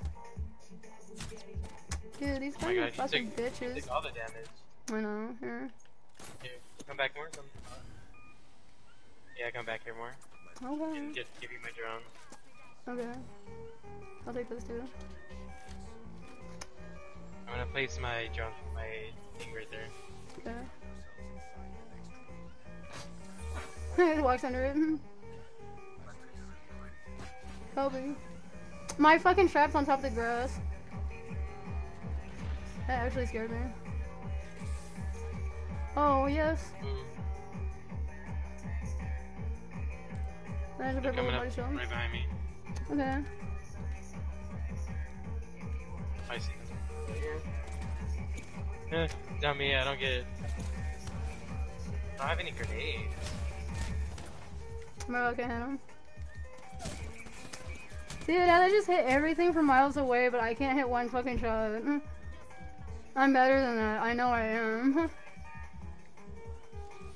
Dude, these Oh guys god, are fucking took, bitches. took all the damage. I know. Here. Here, come back more. Come. Yeah, come back here more. Okay. And get, give you my drone. Okay. I'll take this too. I'm gonna place my drone, my thing right there. Okay. walks under it. Help me. My fucking trap's on top of the grass. That actually scared me. Oh, yes. There's a purple coming body up right behind me. Okay. I see them. Eh, Dummy, I don't get it. I don't have any grenades. Bro, okay, him. Dude, I just hit everything from miles away, but I can't hit one fucking shot. I'm better than that. I know I am.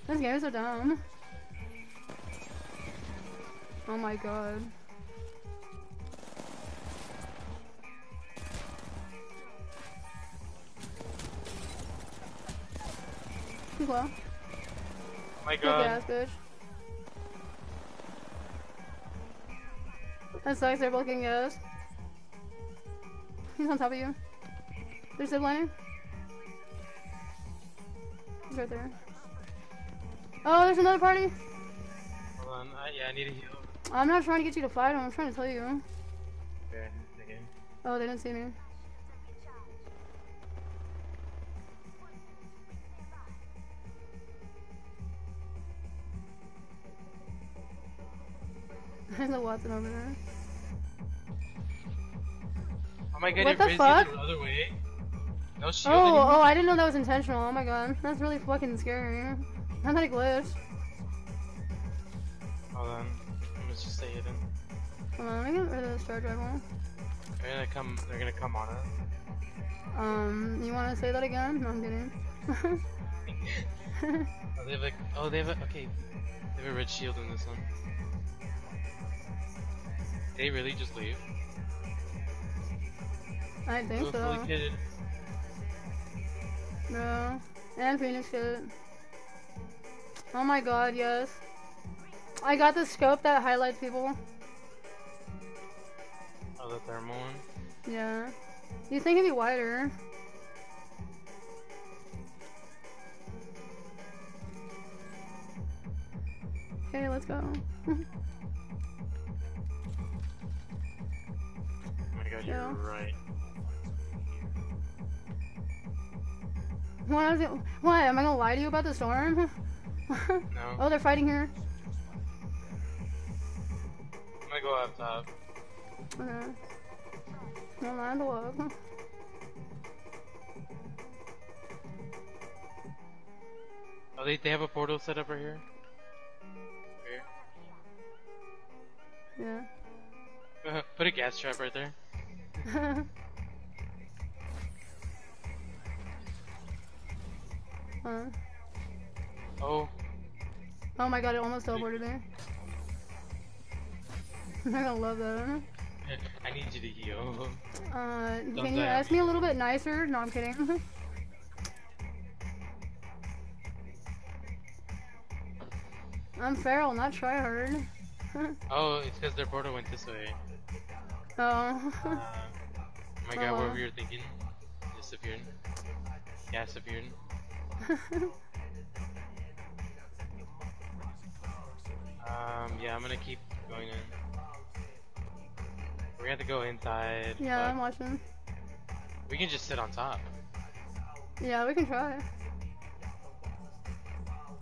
this game is so dumb. Oh my god. He's low. Oh my god. bitch. That sucks, they're getting gas. He's on top of you. There's ziplining. He's right there. Oh, there's another party! Hold on. I, yeah, I need a heal. I'm not trying to get you to fight him, I'm trying to tell you. Okay, okay. Oh, they didn't see me. There's a Wattson over there. Oh my god, What the fuck? the other way. No shield Oh, anymore? oh, I didn't know that was intentional. Oh my god. That's really fucking scary. I thought it glitched. Hold on. Let's just stay hidden. Hold on, let me get rid of this charge rifle. They're gonna come. They're gonna come on us. Um, you wanna say that again? No, I'm kidding. Oh, they have like. Oh, they have a. Okay. They have a red shield in this one. Did they really just leave? I think Oh, so. fully kitted. No. And Phoenix kit. Oh my god, yes. I got the scope that highlights people. Oh, the thermal one. Yeah. You think it'd be wider? Okay, let's go. Oh my god, Yeah. you're right. What, is it, what? Am I gonna lie to you about the storm? No. oh, they're fighting here. I'm gonna go up top. Okay. No mind the walk. Oh, they, they have a portal set up right here. Here. Yeah. Put a gas trap right there. huh. Oh, Oh my god, it almost teleported me. They're gonna love that. I need you to heal. Uh, Don't can you ask me a little bit nicer? No, I'm kidding. I'm feral, not tryhard. Oh, it's because their portal went this way. oh. Uh, oh my god, Oh. what were you thinking? Disappeared. Gas appeared. Um, yeah, I'm gonna keep going in. We're gonna have to go inside. yeah, I'm watching. We can just sit on top. Yeah, we can try.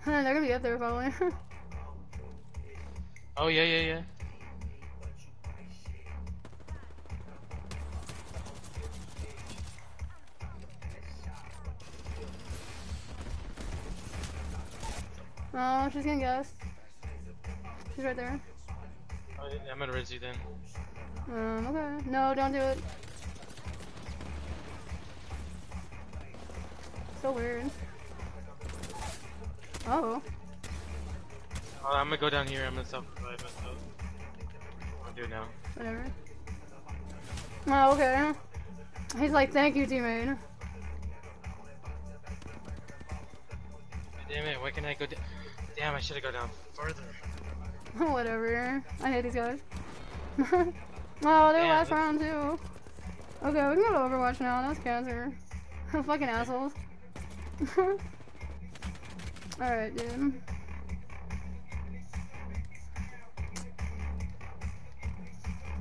They're gonna be up there probably. Oh, yeah, yeah, yeah. Oh, she's getting gas. She's right there. I'm gonna res you then. Um, okay. No, don't do it. So weird. Oh. Oh, I'm gonna go down here. I'm gonna self-revive myself. I'll do it now. Whatever. Oh, okay. He's like, thank you, teammate. Damn it, why can't I go down? Damn, I should have gone down further. Whatever. I hate these guys. oh, they're Damn, last round too. Okay, we can go to Overwatch now. That's was cancer. Fucking assholes. Alright, dude.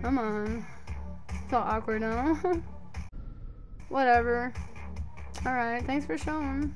Come on. It's all awkward now. Whatever. Alright, thanks for showing.